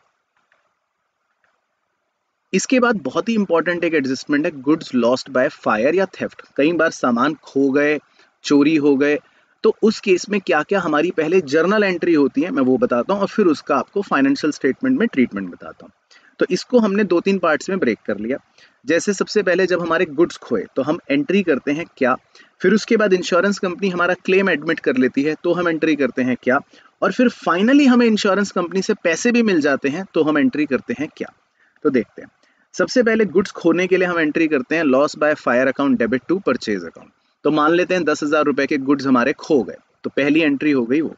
इसके बाद बहुत ही इंपॉर्टेंट एक एडजस्टमेंट है गुड्स लॉस्ट बाय फायर या थेफ्ट कई बार सामान खो गए, चोरी हो गए तो उस केस में क्या क्या हमारी पहले जर्नल एंट्री होती है, मैं वो बताता हूँ और फिर उसका आपको फाइनेंशियल स्टेटमेंट में ट्रीटमेंट बताता हूँ। तो इसको हमने दो तीन पार्ट्स में ब्रेक कर लिया। जैसे सबसे पहले जब हमारे गुड्स खोए तो हम एंट्री करते हैं क्या? फिर उसके बाद इंश्योरेंस कंपनी हमारा क्लेम एडमिट कर लेती है तो हम एंट्री करते हैं क्या? और फिर फाइनली हमें इंश्योरेंस कंपनी से पैसे भी मिल जाते हैं तो हम एंट्री करते हैं क्या? तो देखते हैं। सबसे पहले गुड्स खोने के लिए हम एंट्री करते हैं loss by fire account debit to purchase account तो मान लेते हैं दस हज़ार रुपए के गुड्स हमारे खो गए तो पहली एंट्री हो गई वो।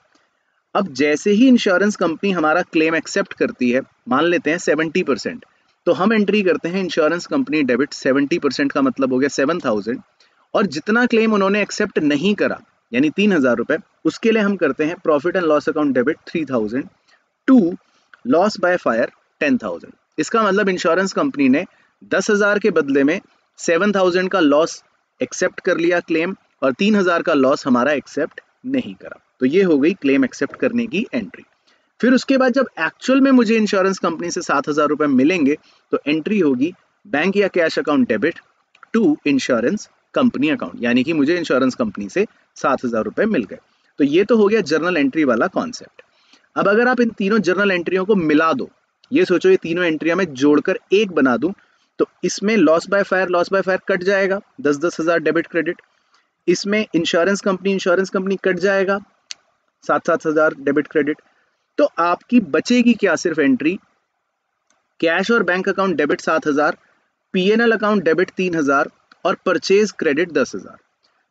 अब जैसे ही इंश्योरेंस कंपनी हमारा क्लेम एक्सेप्ट करती है, मान लेते हैं सेवेंटी परसेंट तो हम एंट्री करते हैं insurance company debit seventy percent का मतलब हो गया सेवन थाउज़ेंड और जितना क्लेम उन्होंने एक्सेप्ट नहीं करा, यानी तीन हज़ार रुपए, उसके लिए हम करते हैं profit and loss account debit three thousand to loss by fire ten thousand इसका मतलब इंश्योरेंस कंपनी ने दस हज़ार के बदले में सेवन थाउज़ेंड का लॉस एक्सेप्ट कर लिया क्लेम और तीन हज़ार का लॉस हमारा एक्सेप्ट नहीं करा। तो ये हो गई क्लेम एक्सेप्ट करने की एंट्री फिर उसके बाद जब एक्चुअल में मुझे इंश्योरेंस कंपनी से सात हज़ार रुपए मिलेंगे तो एंट्री होगी बैंक या cash account debit to insurance company account यानी कि मुझे इंश्योरेंस कंपनी से सात हज़ार रुपए मिल गए। तो ये तो हो गया जर्नल एंट्री वाला कॉन्सेप्ट अब अगर आप इन तीनों जर्नल एंट्रियों को मिला दो, ये सोचो ये तीनों एंट्रिया में जोड़कर एक बना दूँ तो इसमें loss by fire loss by fire cut जाएगा दस दस हज़ार डेबिट क्रेडिट इसमें insurance company insurance company cut जाएगा सात सात हज़ार डेबिट क्रेडिट तो आपकी बचेगी क्या सिर्फ़ एंट्री कैश और बैंक अकाउंट डेबिट सात हज़ार पीएनएल अकाउंट डेबिट तीन हज़ार और परचेज क्रेडिट दस हज़ार।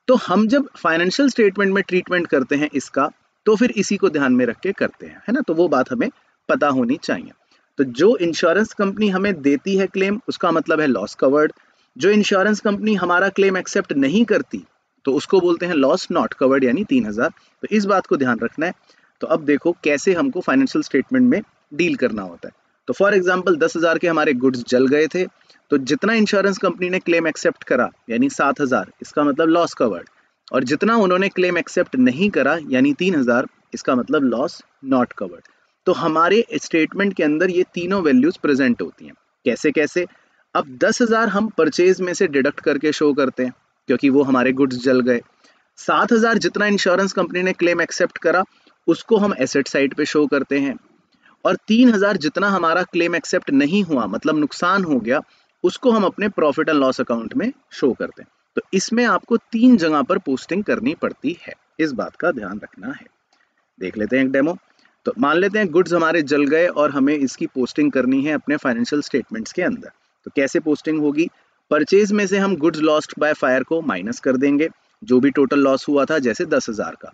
तो हम जब फाइनेंशियल स्टेटमेंट में ट्रीटमेंट करते हैं इसका तो फिर इसी को ध्यान में रख के करते हैं, है ना? तो वो बात हमें पता होनी चाहिए। तो जो इंश्योरेंस कंपनी हमें देती है क्लेम उसका मतलब है लॉस कवर्ड जो इंश्योरेंस कंपनी हमारा क्लेम एक्सेप्ट नहीं करती तो उसको बोलते हैं लॉस नॉट कवर्ड यानी तीन हज़ार। तो इस बात को ध्यान रखना है। तो अब देखो कैसे हमको फाइनेंशियल स्टेटमेंट में डील करना होता है। तो फॉर एग्ज़ाम्पल दस हज़ार के हमारे गुड्स जल गए थे तो जितना इंश्योरेंस कंपनी ने क्लेम एक्सेप्ट करा, यानी सात हज़ार, इसका मतलब लॉस कवर्ड और जितना उन्होंने क्लेम एक्सेप्ट नहीं करा, यानी तीन हज़ार, इसका मतलब लॉस नॉट कवर्ड तो हमारे स्टेटमेंट के अंदर ये तीनों वैल्यूज़ प्रेजेंट होती हैं। कैसे कैसे? अब दस हज़ार हम परचेज में से डिडक्ट करके शो करते हैं, क्योंकि वो हमारे गुड्स जल गए। सात हज़ार जितना इंश्योरेंस कंपनी ने क्लेम एक्सेप्ट करा उसको हम एसेट साइड पे शो करते हैं। और तीन हज़ार जितना हमारा क्लेम एक्सेप्ट नहीं हुआ मतलब नुकसान हो गया, उसको हम अपने प्रॉफिट एंड लॉस अकाउंट में शो करते हैं। तो इसमें आपको तीन जगह पर पोस्टिंग करनी पड़ती है। इस बात का ध्यान रखना है। देख लेते हैं एक डेमो तो मान लेते हैं गुड्स हमारे जल गए और हमें इसकी पोस्टिंग करनी है अपने फाइनेंशियल स्टेटमेंट्स के अंदर। तो कैसे पोस्टिंग होगी? परचेज में से हम गुड्स लॉस्ट बाय फायर को माइनस कर देंगे। जो भी टोटल लॉस हुआ था, जैसे दस हज़ार का।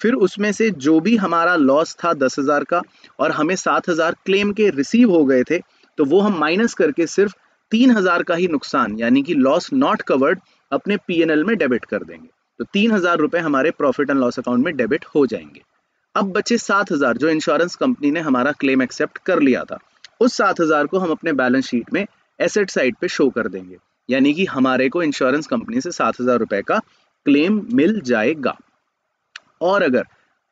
फिर उसमें से जो भी हमारा लॉस था दस हज़ार का और हमें सात हज़ार क्लेम के रिसीव हो गए थे तो वो हम माइनस करके सिर्फ़ तीन हज़ार का ही नुकसान, यानी कि लॉस नॉट कवर्ड अपने पीएनएल में डेबिट कर देंगे। तो तीन हज़ार रुपए हमारे प्रॉफिट एंड लॉस अकाउंट में डेबिट हो जाएँगे। अब बचे सात हज़ार जो इंश्योरेंस कंपनी ने हमारा क्लेम एक्सेप्ट कर लिया था, उस सात हज़ार को हम अपने बैलेंस शीट में एसेट साइड पे शो कर देंगे, यानी कि हमारे को इंश्योरेंस कंपनी से सात हज़ार रुपए का क्लेम मिल जाएगा। और अगर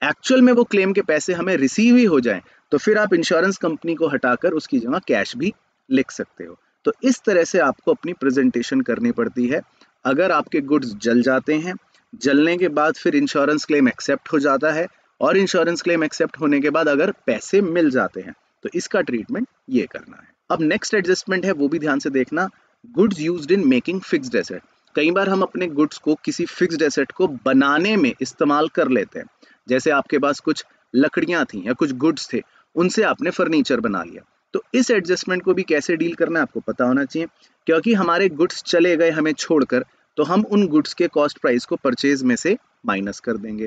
एक्चुअल में वो क्लेम के पैसे हमें रिसीव ही हो जाएँ तो फिर आप इंश्योरेंस कंपनी को हटाकर उसकी जगह कैश भी लिख सकते हो। तो इस तरह से आपको अपनी प्रेजेंटेशन करनी पड़ती है। अगर आपके गुड्स जल जाते हैं, जलने के बाद फिर इंश्योरेंस क्लेम एक्सेप्ट हो जाता है और इंश्योरेंस क्लेम एक्सेप्ट होने के बाद अगर पैसे मिल जाते हैं तो इसका ट्रीटमेंट ये करना है। अब नेक्स्ट एडजस्टमेंट है, वो भी ध्यान से देखना। Goods used in making fixed asset कई बार हम अपने गुड्स को किसी फिक्स्ड एसेट को बनाने में इस्तेमाल कर लेते हैं। जैसे आपके पास कुछ लकड़ियाँ थी या कुछ गुड्स थे, उनसे आपने फर्नीचर बना लिया। तो इस एडजस्टमेंट को भी कैसे डील करना है, आपको पता होना चाहिए। क्योंकि हमारे गुड्स चले गए हमें छोड़कर तो हम उन गुड्स के कॉस्ट प्राइस को परचेज में से माइनस कर देंगे।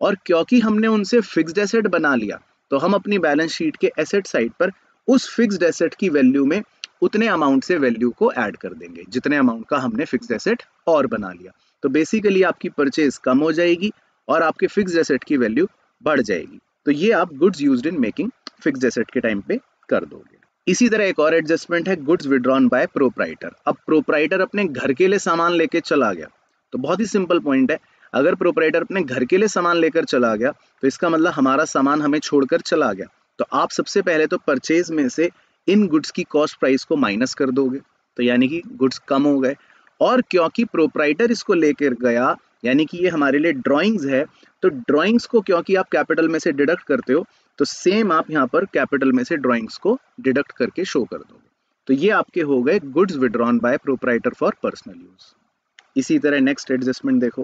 और क्योंकि हमने उनसे फिक्स्ड एसेट बना लिया तो हम अपनी बैलेंस शीट के एसेट साइड पर उस फिक्स्ड एसेट की वैल्यू में उतने अमाउंट से वैल्यू को ऐड कर देंगे, जितने अमाउंट का हमने फिक्स एसेट और बना लिया। तो बेसिकली आपकी परचेज कम हो जाएगी और आपके फिक्स एसेट की वैल्यू बढ़ जाएगी। तो ये आप goods used in making fix asset के टाइम पे कर दोगे। इसी तरह एक और एडजस्टमेंट है गुड्स विड्रॉन बाय प्रोपराइटर अब प्रोपराइटर अपने घर के लिए सामान लेके चला गया। तो बहुत ही सिंपल पॉइंट है। अगर प्रोपराइटर अपने घर के लिए सामान लेकर चला गया तो इसका मतलब हमारा सामान हमें छोड़कर चला गया। तो आप सबसे पहले तो परचेज में से इन गुड्स की कॉस्ट प्राइस को माइनस कर दोगे। तो यानी कि गुड्स कम हो गए। और क्योंकि प्रोपराइटर इसको लेकर गया, यानी कि ये हमारे लिए ड्राइंग्स है तो ड्राइंग्स को क्योंकि आप कैपिटल में से डिडक्ट करते हो तो सेम आप यहाँ पर कैपिटल में से ड्राइंग्स को डिडक्ट करके शो कर दोगे। तो ये आपके हो गए goods withdrawn by proprietor for personal use इसी तरह नेक्स्ट एडजस्टमेंट देखो।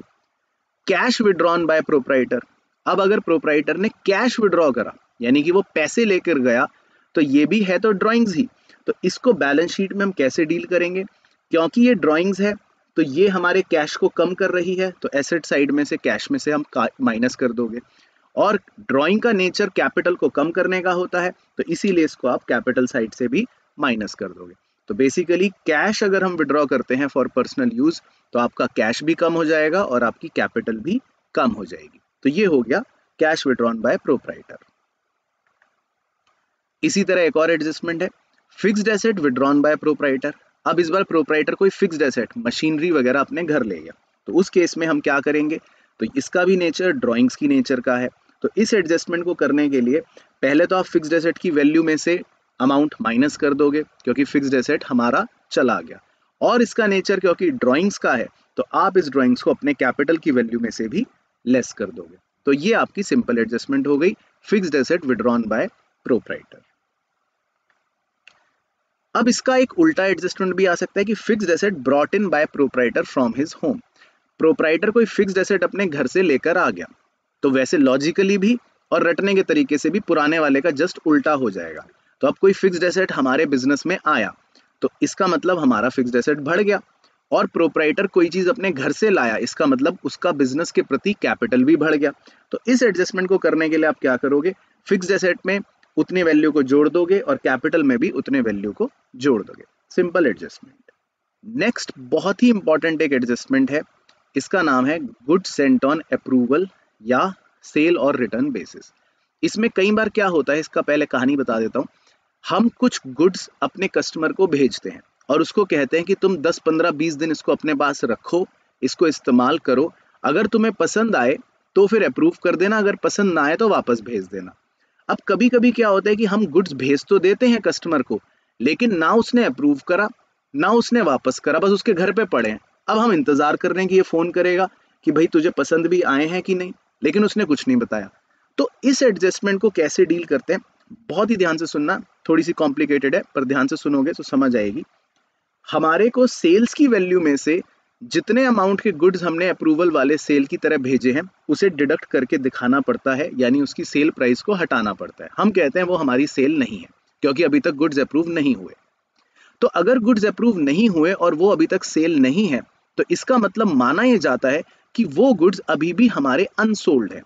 कैश विड्रॉन बाय प्रोपराइटर अब अगर प्रोपराइटर ने कैश विड्रॉ करा, यानी कि वो पैसे लेकर गया तो ये भी है तो ड्राइंग्स ही। तो इसको बैलेंस शीट में हम कैसे डील करेंगे? क्योंकि ये ड्राइंग्स है तो ये हमारे कैश को कम कर रही है तो एसेट साइड में से कैश में से हम माइनस कर दोगे। और ड्राइंग का नेचर कैपिटल को कम करने का होता है तो इसीलिए इसको आप कैपिटल साइड से भी माइनस कर दोगे। तो बेसिकली कैश अगर हम विड्रॉ करते हैं फॉर पर्सनल यूज़ तो आपका कैश भी कम हो जाएगा और आपकी कैपिटल भी कम हो जाएगी। तो ये हो गया कैश विड्रॉन बाय प्रोपराइटर इसी तरह एक और एडजस्टमेंट है। Fixed asset withdrawn by proprietor अब इस बार प्रोपराइटर कोई फिक्स्ड एसेट मशीनरी वगैरह अपने घर ले गया। तो उस केस में हम क्या करेंगे? तो इसका भी नेचर ड्राइंग्स की नेचर का है। तो इस एडजस्टमेंट को करने के लिए पहले तो आप फिक्स्ड एसेट की वैल्यू में से अमाउंट माइनस कर दोगे, क्योंकि फिक्स्ड एसेट हमारा चला गया। और इसका नेचर क्योंकि ड्राइंग्स का है तो आप इस ड्राइंग्स को अपने कैपिटल की वैल्यू में से भी लेस कर दोगे। तो ये आपकी सिंपल एडजस्टमेंट हो गई। Fixed asset withdrawn by proprietor अब इसका एक उल्टा एडजस्टमेंट भी आ सकता है कि fixed asset brought in by proprietor from his home proprietor कोई फिक्स्ड एसेट अपने घर से लेकर आ गया तो वैसे लॉजिकली भी और रटने के तरीके से भी पुराने वाले का जस्ट उल्टा हो जाएगा। तो अब कोई फिक्स्ड एसेट हमारे बिज़नेस में आया तो इसका मतलब हमारा फिक्स्ड एसेट बढ़ गया और प्रोपराइटर कोई चीज़ अपने घर से लाया, इसका मतलब उसका बिज़नेस के प्रति कैपिटल भी बढ़ गया। तो इस एडजस्टमेंट को करने के लिए आप क्या करोगे? फिक्स्ड एसेट में उतनी वैल्यू को जोड़ दोगे और कैपिटल में भी उतने वैल्यू को जोड़ दोगे। सिंपल एडजस्टमेंट नेक्स्ट बहुत ही इंपॉर्टेंट एक एडजस्टमेंट है। इसका नाम है गुड सेंट ऑन अप्रूवल या सेल और रिटर्न बेसिस इसमें कई बार क्या होता है इसका पहले कहानी बता देता हूँ। हम कुछ गुड्स अपने कस्टमर को भेजते हैं और उसको कहते हैं कि तुम 10, 15, 20 दिन इसको अपने पास रखो इसको इस्तेमाल करो। अगर तुम्हें पसंद आए तो फिर अप्रूव कर देना अगर पसंद ना आए तो वापस भेज देना। अब कभी कभी क्या होता है कि हम गुड्स भेज तो देते हैं कस्टमर को, लेकिन ना उसने अप्रूव करा, ना उसने वापस करा, बस उसके घर पे पड़े हैं। अब हम इंतज़ार कर रहे हैं कि ये फ़ोन करेगा कि भाई तुझे पसंद भी आए हैं कि नहीं, लेकिन उसने कुछ नहीं बताया। तो इस एडजस्टमेंट को कैसे डील करते हैं? बहुत ही ध्यान से सुनना थोड़ी सी कॉम्प्लिकेटेड है, पर ध्यान से सुनोगे तो समझ आएगी। हमारे को सेल्स की वैल्यू में से जितने अमाउंट के गुड्स हमने अप्रूवल वाले सेल की तरह भेजे हैं, उसे डिडक्ट करके दिखाना पड़ता है, यानी उसकी सेल प्राइस को हटाना पड़ता है। हम कहते हैं वो हमारी सेल नहीं है, क्योंकि अभी तक गुड्स अप्रूव नहीं हुए। तो अगर गुड्स अप्रूव नहीं हुए और वो अभी तक सेल नहीं है तो इसका मतलब माना यह जाता है कि वो गुड्स अभी भी हमारे अनसोल्ड है।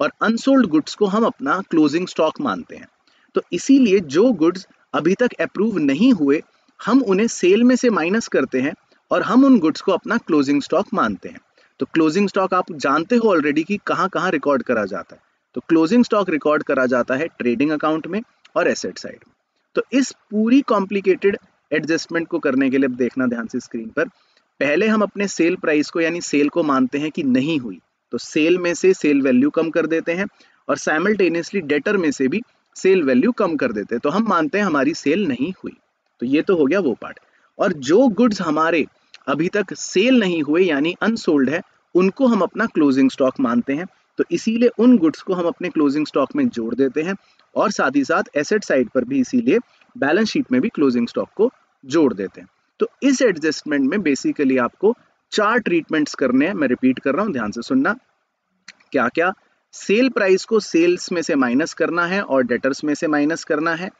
और अनसोल्ड गुड्स को हम अपना क्लोजिंग स्टॉक मानते हैं। तो इसीलिए जो गुड्स अभी तक अप्रूव नहीं हुए, हम उन्हें सेल में से माइनस करते हैं और हम उन गुड्स को अपना क्लोजिंग स्टॉक मानते हैं। तो क्लोजिंग स्टॉक आप जानते हो ऑलरेडी कि कहाँ कहाँ रिकॉर्ड करा जाता है। तो क्लोजिंग स्टॉक रिकॉर्ड करा जाता है ट्रेडिंग अकाउंट में और एसेट साइड में। तो इस पूरी कॉम्प्लिकेटेड एडजस्टमेंट को करने के लिए देखना ध्यान से स्क्रीन पर। पहले हम अपने सेल प्राइस को यानी सेल को मानते हैं कि नहीं हुई। तो सेल में से सेल वैल्यू कम कर देते हैं और साइमल्टेनियसली डेटर में से भी सेल वैल्यू कम कर देते हैं। तो हम मानते हैं हमारी सेल नहीं हुई। तो ये तो हो गया वो पार्ट और जो गुड्स हमारे अभी तक सेल नहीं हुए, यानी अनसोल्ड है, उनको हम अपना क्लोजिंग स्टॉक मानते हैं। तो इसीलिए उन गुड्स को हम अपने क्लोजिंग स्टॉक में जोड़ देते हैं और साथ ही साथ एसेट साइड पर भी इसीलिए बैलेंस शीट में भी क्लोजिंग स्टॉक को जोड़ देते हैं। तो इस एडजस्टमेंट में बेसिकली आपको चार ट्रीटमेंट्स करने हैं। मैं रिपीट कर रहा हूँ, ध्यान से सुनना। क्या क्या सेल प्राइस को सेल्स में से माइनस करना है और डेटर्स में से माइनस करना है।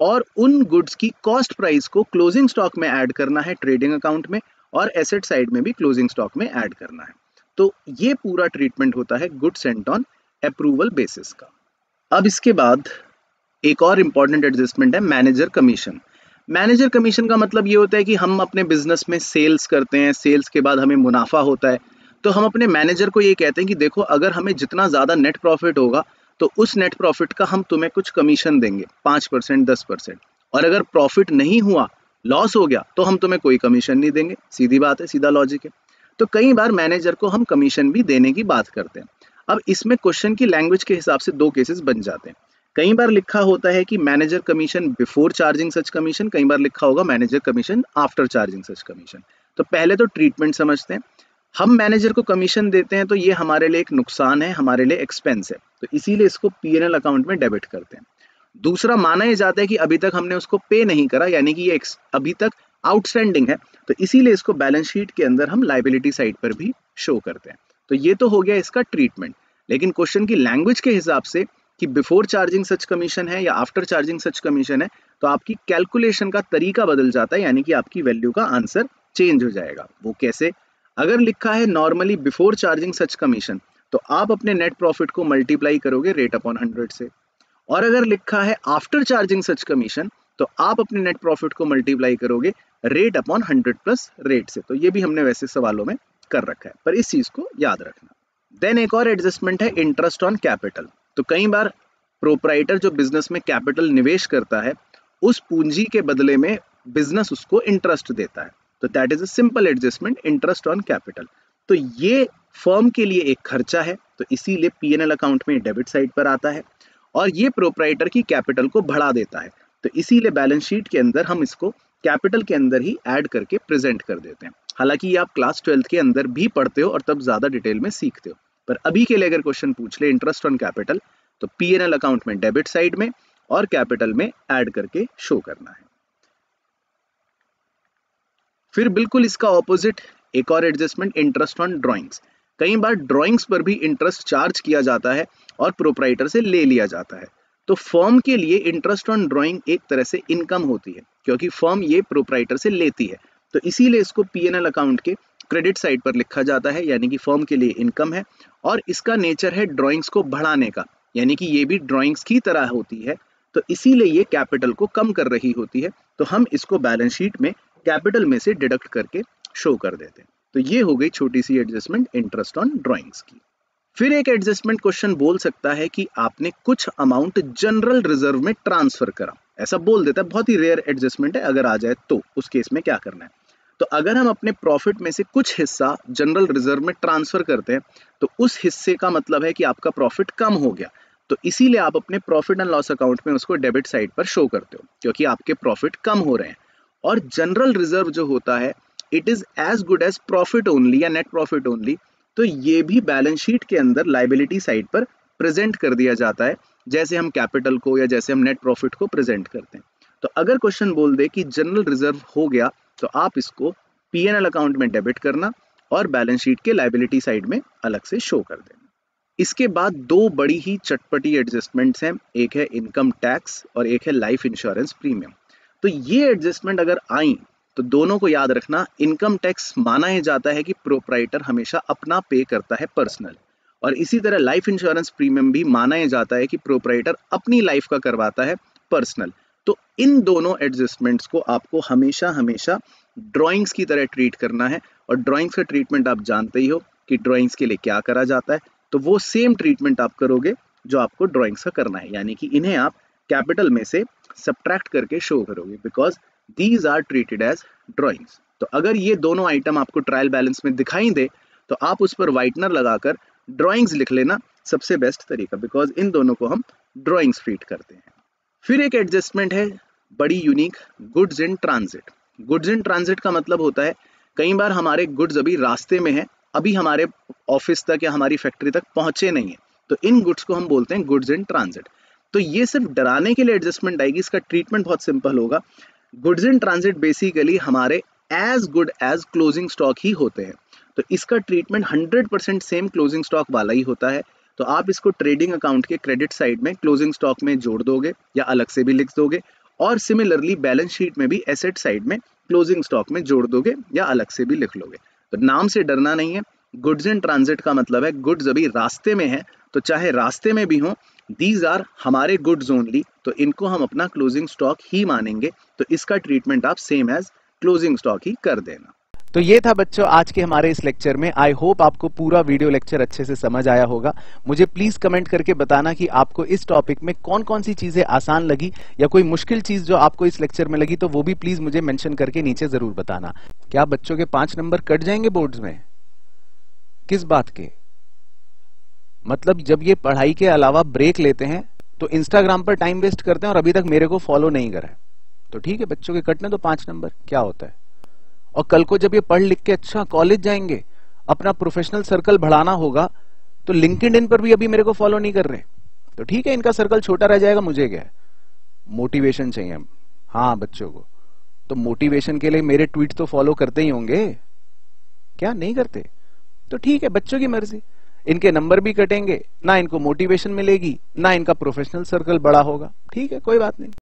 और उन गुड्स की कॉस्ट प्राइस को क्लोजिंग स्टॉक में ऐड करना है ट्रेडिंग अकाउंट में। और एसेट साइड में भी क्लोजिंग स्टॉक में ऐड करना है। तो ये पूरा ट्रीटमेंट होता है good sent on approval basis का। अब इसके बाद एक और इंपॉर्टेंट एडजस्टमेंट है मैनेजर कमीशन मैनेजर कमीशन का मतलब ये होता है कि हम अपने बिज़नेस में सेल्स करते हैं सेल्स के बाद हमें मुनाफा होता है। तो हम अपने मैनेजर को ये कहते हैं कि देखो, अगर हमें जितना ज़्यादा नेट प्रॉफिट होगा तो उस नेट प्रॉफिट का हम तुम्हें कुछ कमीशन देंगे, पाँच परसेंट दस परसेंट और अगर प्रॉफिट नहीं हुआ लॉस हो गया तो हम तुम्हें कोई कमीशन नहीं देंगे। सीधी बात है, सीधा लॉजिक है। तो कई बार मैनेजर को हम कमीशन भी देने की बात करते हैं। अब इसमें क्वेश्चन की लैंग्वेज के हिसाब से दो केसेस बन जाते हैं। कई बार लिखा होता है कि manager commission before charging such commission कई बार लिखा होगा manager commission after charging such commission तो पहले तो ट्रीटमेंट समझते हैं। हम मैनेजर को कमीशन देते हैं तो ये हमारे लिए एक नुकसान है, हमारे लिए एक्सपेंस है। तो इसीलिए इसको पीएनएल अकाउंट में डेबिट करते हैं। दूसरा माना यह जाता है कि अभी तक हमने उसको पे नहीं करा, यानी कि ये अभी तक आउटस्टैंडिंग है तो इसीलिए इसको बैलेंस शीट के अंदर हम लाइबिलिटी साइड पर भी शो करते हैं। तो ये तो हो गया इसका ट्रीटमेंट लेकिन क्वेश्चन की लैंग्वेज के हिसाब से कि बिफोर चार्जिंग सच कमीशन है या आफ्टर चार्जिंग सच कमीशन है तो आपकी कैलकुलेशन का तरीका बदल जाता है, यानी कि आपकी वैल्यू का आंसर चेंज हो जाएगा। वो कैसे? अगर लिखा है normally before charging such commission तो आप अपने नेट प्रॉफिट को मल्टीप्लाई करोगे रेट अपॉन हंड्रेड से। और अगर लिखा है आफ्टर चार्जिंग सच कमीशन तो आप अपने नेट प्रॉफिट को मल्टीप्लाई करोगे rate upon hundred plus rate से। तो ये भी हमने वैसे सवालों में कर रखा है, पर इस चीज़ को याद रखना। देन एक और एडजस्टमेंट है इंटरेस्ट ऑन कैपिटल तो कई बार प्रोपराइटर जो बिज़नेस में कैपिटल निवेश करता है, उस पूंजी के बदले में बिज़नेस उसको इंटरेस्ट देता है। तो that is a simple adjustment interest on capital तो ये फर्म के लिए एक खर्चा है तो इसीलिए पीएनएल अकाउंट में डेबिट साइड पर आता है। और ये प्रोपराइटर की कैपिटल को बढ़ा देता है। तो इसीलिए बैलेंस शीट के अंदर हम इसको कैपिटल के अंदर ही ऐड करके प्रेजेंट कर देते हैं। हालाँकि ये आप क्लास ट्वेल्थ के अंदर भी पढ़ते हो और तब ज़्यादा डिटेल में सीखते हो। पर अभी के लिए अगर क्वेश्चन पूछ ले इंटरेस्ट ऑन कैपिटल तो पीएनएल अकाउंट में डेबिट साइड में और कैपिटल में ऐड करके शो करना है। फिर बिल्कुल इसका ऑपोजिट एक और एडजस्टमेंट इंटरेस्ट ऑन ड्राइंग्स कई बार ड्राइंग्स पर भी इंटरेस्ट चार्ज किया जाता है और प्रोपराइटर से ले लिया जाता है। तो फर्म के लिए इंटरेस्ट ऑन ड्राइंग एक तरह से इनकम होती है, क्योंकि फर्म ये प्रोपराइटर से लेती है। तो इसीलिए इसको पीएनएल अकाउंट के क्रेडिट साइड पर लिखा जाता है, यानी कि फर्म के लिए इनकम है। और इसका नेचर है ड्राइंग्स को बढ़ाने का, यानी कि ये भी ड्राइंग्स की तरह होती है। तो इसीलिए ये कैपिटल को कम कर रही होती है। तो हम इसको बैलेंस शीट में कैपिटल में से डिडक्ट करके शो कर देते हैं। तो ये हो गई छोटी सी एडजस्टमेंट इंटरेस्ट ऑन ड्रॉइंग्स की। फिर एक एडजस्टमेंट क्वेश्चन बोल सकता है कि आपने कुछ अमाउंट जनरल रिज़र्व में ट्रांसफ़र करा। ऐसा बोल देता है, बहुत ही रेयर एडजस्टमेंट है, अगर आ जाए तो उस केस में क्या करना है? तो अगर हम अपने प्रॉफिट में से कुछ हिस्सा जनरल रिज़र्व में ट्रांसफ़र करते हैं तो उस हिस्से का मतलब है कि आपका प्रॉफिट कम हो गया। तो इसीलिए आप अपने प्रॉफिट एंड लॉस अकाउंट में उसको डेबिट साइड पर शो करते हो, क्योंकि आपके प्रॉफिट कम हो रहे हैं। और जनरल रिज़र्व जो होता है it is as good as profit only या नेट प्रॉफिट ओनली तो ये भी बैलेंस शीट के अंदर लाइबिलिटी साइड पर प्रेजेंट कर दिया जाता है, जैसे हम कैपिटल को या जैसे हम नेट प्रॉफिट को प्रेजेंट करते हैं। तो अगर क्वेश्चन बोल दे कि जनरल रिज़र्व हो गया तो आप इसको पीएनएल अकाउंट में डेबिट करना और बैलेंस शीट के लाइबिलिटी साइड में अलग से शो कर देना। इसके बाद दो बड़ी ही चटपटी एडजस्टमेंट्स हैं, एक है इनकम टैक्स और एक है लाइफ इंश्योरेंस प्रीमियम तो ये एडजस्टमेंट अगर आई तो दोनों को याद रखना इनकम टैक्स माना ही जाता है कि प्रोपराइटर हमेशा अपना पे करता है पर्सनल और इसी तरह लाइफ इंश्योरेंस प्रीमियम भी माना ही जाता है कि प्रोपराइटर अपनी लाइफ का करवाता है पर्सनल तो इन दोनों एडजस्टमेंट्स को आपको हमेशा हमेशा ड्राइंग्स की तरह ट्रीट करना है। और ड्राइंग्स का ट्रीटमेंट आप जानते ही हो कि ड्राइंग्स के लिए क्या करा जाता है। तो वो सेम ट्रीटमेंट आप करोगे जो आपको ड्राइंग्स का करना है। यानी कि इन्हें आप कैपिटल में से सब्ट्रैक्ट करके शो करोगे because these are treated as drawings तो अगर ये दोनों आइटम आपको ट्रायल बैलेंस में दिखाई दे तो आप उस पर वाइटनर लगाकर ड्राइंग्स लिख लेना सबसे बेस्ट तरीका बिकॉज़ इन दोनों को हम ड्राइंग्स ट्रीट करते हैं। फिर एक एडजस्टमेंट है, बड़ी unique goods in transit goods in transit का मतलब होता है, कई बार हमारे गुड्स अभी रास्ते में है, अभी हमारे ऑफ़िस तक या हमारी फैक्ट्री तक पहुँचे नहीं है। तो इन गुड्स को हम बोलते हैं गुड्स इन ट्रांजिट तो ये सिर्फ़ डराने के लिए एडजस्टमेंट आएगी, इसका ट्रीटमेंट बहुत सिंपल होगा। गुड्स इन ट्रांजिट बेसिकली हमारे as good as closing stock ही होते हैं। तो इसका ट्रीटमेंट 100% सेम क्लोजिंग स्टॉक वाला ही होता है। तो आप इसको ट्रेडिंग अकाउंट के क्रेडिट साइड में क्लोजिंग स्टॉक में जोड़ दोगे या अलग से भी लिख दोगे और सिमिलरली बैलेंस शीट में भी एसेट साइड में क्लोजिंग स्टॉक में जोड़ दोगे या अलग से भी लिख लोगे। तो नाम से डरना नहीं है। गुड्स इन ट्रांजिट का मतलब है गुड्स अभी रास्ते में है तो चाहे रास्ते में भी हो दीज आर हमारे गुड्स ओनली तो इनको हम अपना क्लोजिंग स्टॉक ही मानेंगे तो इसका ट्रीटमेंट आप सेम एज क्लोजिंग स्टॉक ही कर देना। तो ये था बच्चों आज के हमारे इस लेक्चर में। आई होप आपको पूरा वीडियो लेक्चर अच्छे से समझ आया होगा। मुझे प्लीज़ कमेंट करके बताना कि आपको इस टॉपिक में कौन कौन सी चीज़ें आसान लगी या कोई मुश्किल चीज़ जो आपको इस लेक्चर में लगी तो वो भी प्लीज़ मुझे मेंशन करके नीचे ज़रूर बताना। क्या बच्चों के पाँच नंबर कट जाएँगे बोर्ड्स में? किस बात के? मतलब जब ये पढ़ाई के अलावा ब्रेक लेते हैं तो इंस्टाग्राम पर टाइम वेस्ट करते हैं और अभी तक मेरे को फॉलो नहीं करा है। तो ठीक है, बच्चों के कटने तो पाँच नंबर क्या होता है? और कल को जब ये पढ़ लिख के अच्छा कॉलेज जाएँगे, अपना प्रोफेशनल सर्कल बढ़ाना होगा तो लिंकड पर भी अभी मेरे को फॉलो नहीं कर रहे। तो ठीक है, इनका सर्कल छोटा रह जाएगा, मुझे क्या मोटिवेशन चाहिए। हम हाँ बच्चों को। तो मोटिवेशन के लिए मेरे ट्वीट तो फॉलो करते ही होंगे। क्या? नहीं करते? तो ठीक है, बच्चों की मर्ज़ी। इनके नंबर भी कटेंगे, ना इनको मोटिवेशन मिलेगी, ना इनका प्रोफेशनल सर्कल बड़ा होगा। ठीक है, कोई बात नहीं।